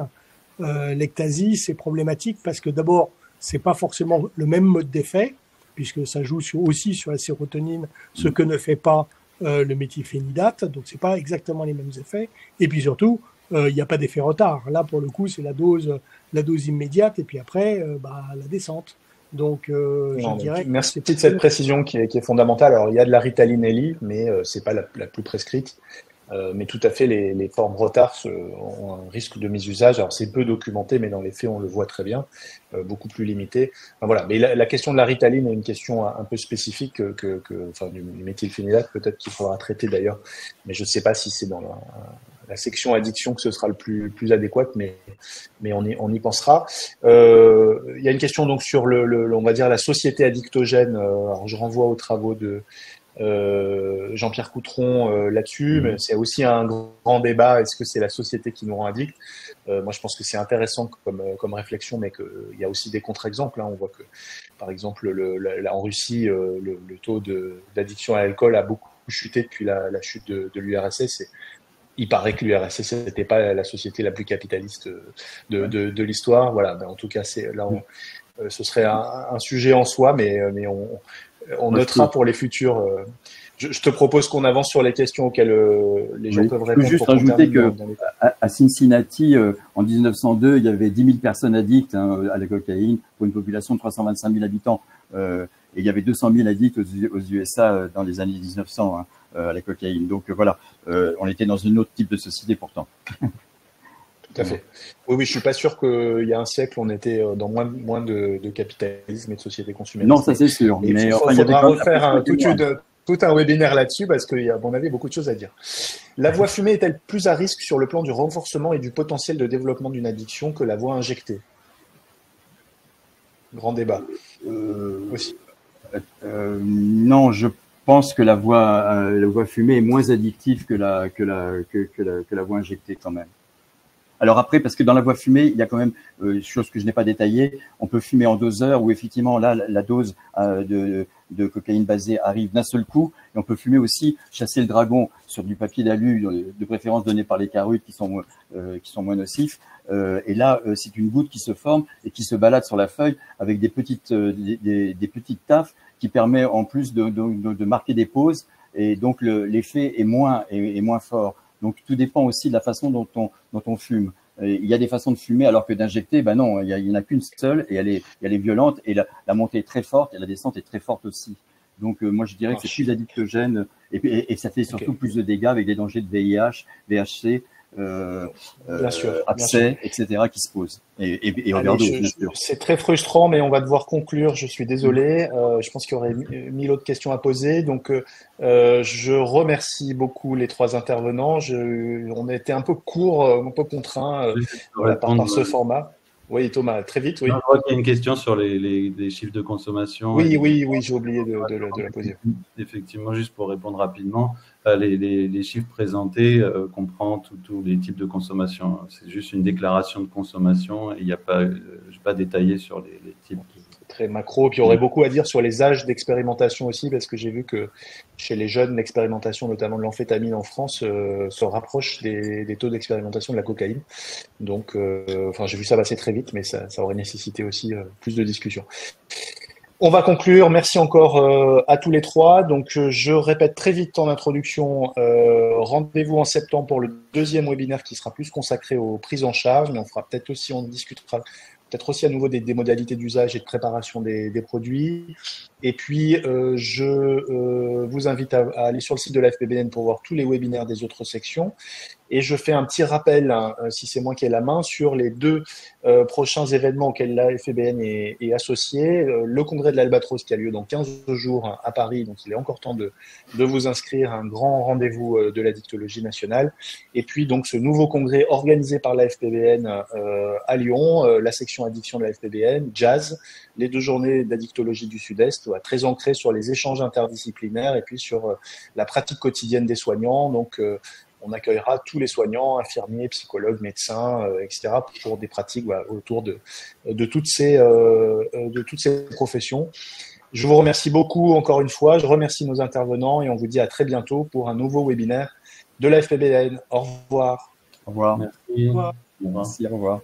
A: l'ectasie, c'est problématique parce que d'abord, c'est pas forcément le même mode d'effet puisque ça joue aussi sur la sérotonine, ce que ne fait pas euh, le méthylphénidate, donc c'est pas exactement les mêmes effets. Et puis surtout, euh, il n'y a pas d'effet retard. Là, pour le coup, c'est la dose, la dose immédiate, et puis après, euh, bah, la descente. Donc, je dirais.
B: Merci de cette précision qui est, qui est, fondamentale. Alors, il y a de la Ritaline Eli, mais c'est pas la, la, plus prescrite. Euh, mais tout à fait, les, les formes retards ont un risque de mésusage. Alors c'est peu documenté, mais dans les faits, on le voit très bien, euh, beaucoup plus limité. Enfin, voilà. Mais la, la, question de la ritaline est une question un, peu spécifique que, que, que enfin, du méthylphénidate, peut-être qu'il faudra traiter d'ailleurs, mais je ne sais pas si c'est dans la, la, section addiction que ce sera le plus, plus adéquat, mais, mais on, y, on y pensera. Euh, il y a une question donc sur le, le, on va dire la société addictogène. Euh, alors je renvoie aux travaux de euh, Jean-Pierre Coutron euh, là-dessus. mais C'est aussi un grand débat. Est-ce que c'est la société qui nous rend addict? Euh, Moi, je pense que c'est intéressant comme, comme réflexion, mais qu'il y a aussi des contre-exemples. Hein. On voit que, par exemple, le, en Russie, le, le, taux d'addiction à l'alcool a beaucoup chuté depuis la, la chute de, de l'URSS. Il paraît que l'URSS n'était pas la société la plus capitaliste de, de, de l'histoire. Voilà. Ben, en tout cas, c'est là, on, ce serait un, un, sujet en soi, mais, mais on, on notera pour les futurs. Euh, je, te propose qu'on avance sur les questions auxquelles euh, les gens peuvent répondre.
D: Je peux juste rajouter que à, Cincinnati, euh, en 1902, il y avait 10 000 personnes addictes hein, à la cocaïne pour une population de 325 000 habitants. et il y avait 200 000 addicts aux, USA dans les années 1900 hein, à la cocaïne. Donc voilà, on était dans une autre type de société pourtant.
B: Tout à fait. Oui, oui, je suis pas sûr qu'il y a un siècle, on était euh, dans moins, moins de, de capitalisme et de société consumériste.
D: Non, ça c'est sûr.
B: mais il faudra refaire un, tout, tout, un webinaire là-dessus parce qu'il y a, à mon avis, beaucoup de choses à dire. La voie fumée est-elle plus à risque sur le plan du renforcement et du potentiel de développement d'une addiction que la voie injectée? Grand débat. Euh, aussi.
D: Euh, non, je pense que la voie, la voie fumée est moins addictive que la, que la, que, que la, que la voie injectée quand même. Alors après, parce que dans la voie fumée, il y a quand même, euh, chose que je n'ai pas détaillée, on peut fumer en deux heures où effectivement là, la dose euh, de, de, cocaïne basée arrive d'un seul coup. Et on peut fumer aussi, chasser le dragon sur du papier d'alu, de préférence donné par les carutes qui sont, euh, qui sont moins nocifs. Euh, et là, euh, c'est une goutte qui se forme et qui se balade sur la feuille avec des petites, des, petites taffes qui permet en plus de, de, marquer des pauses. Et donc l'effet est moins, est moins fort. Donc tout dépend aussi de la façon dont on, dont on fume. il y a des façons de fumer alors que d'injecter, ben non, il n'y en a qu'une seule et elle est, elle est violente et la, la, montée est très forte et la descente est très forte aussi. Donc euh, moi je dirais que c'est plus addictogène et, et, et, ça fait surtout plus de dégâts avec des dangers de VIH, VHC euh, abcès, etc. qui se posent. Et, et,
B: C'est très frustrant, mais on va devoir conclure. Je suis désolé. je pense qu'il y aurait mille autres questions à poser. Donc, je remercie beaucoup les trois intervenants. Je, on a été un peu court, un peu contraint par, ce format. Oui, Thomas, très vite, oui.
C: il y a une question sur les, chiffres de consommation.
B: Oui, oui, oui, j'ai oublié de, la poser.
C: Effectivement, juste pour répondre rapidement, euh, les, chiffres présentés euh, comprennent tous les types de consommation. C'est juste une déclaration de consommation et il n'y a pas, euh, je pas détaillé sur les, types
B: très macro. Puis il y aurait beaucoup à dire sur les âges d'expérimentation aussi, parce que j'ai vu que chez les jeunes, l'expérimentation, notamment de l'amphétamine en France, euh, se rapproche des, taux d'expérimentation de la cocaïne. Donc, euh, enfin, j'ai vu ça passer très vite, mais ça, aurait nécessité aussi euh, plus de discussion. On va conclure. Merci encore à tous les trois. Donc, je répète très vite en introduction. Rendez-vous en septembre pour le deuxième webinaire qui sera plus consacré aux prises en charge, mais on fera peut-être aussi, on discutera peut-être aussi à nouveau des, modalités d'usage et de préparation des, produits. Et puis, euh, je euh, vous invite à, aller sur le site de la FPBN pour voir tous les webinaires des autres sections. Et je fais un petit rappel, hein, euh, si c'est moi qui ai la main, sur les deux euh, prochains événements auxquels la FEBN est, est associée. Euh, le congrès de l'Albatros qui a lieu dans 15 jours à Paris, donc il est encore temps de, vous inscrire, un grand rendez-vous de la dictologie nationale. Et puis donc ce nouveau congrès organisé par la FPBN à Lyon, la section addiction de la FPBN, Jazz, les deux journées d'addictologie du Sud-Est, très ancrées sur les échanges interdisciplinaires et puis sur la pratique quotidienne des soignants. Donc on accueillera tous les soignants, infirmiers, psychologues, médecins, euh, etc., pour des pratiques autour de, de, toutes ces, euh, euh, de toutes ces professions. Je vous remercie beaucoup encore une fois. Je remercie nos intervenants et on vous dit à très bientôt pour un nouveau webinaire de la FPBN. Au revoir.
D: Au revoir. Merci. Au revoir. Merci, au revoir.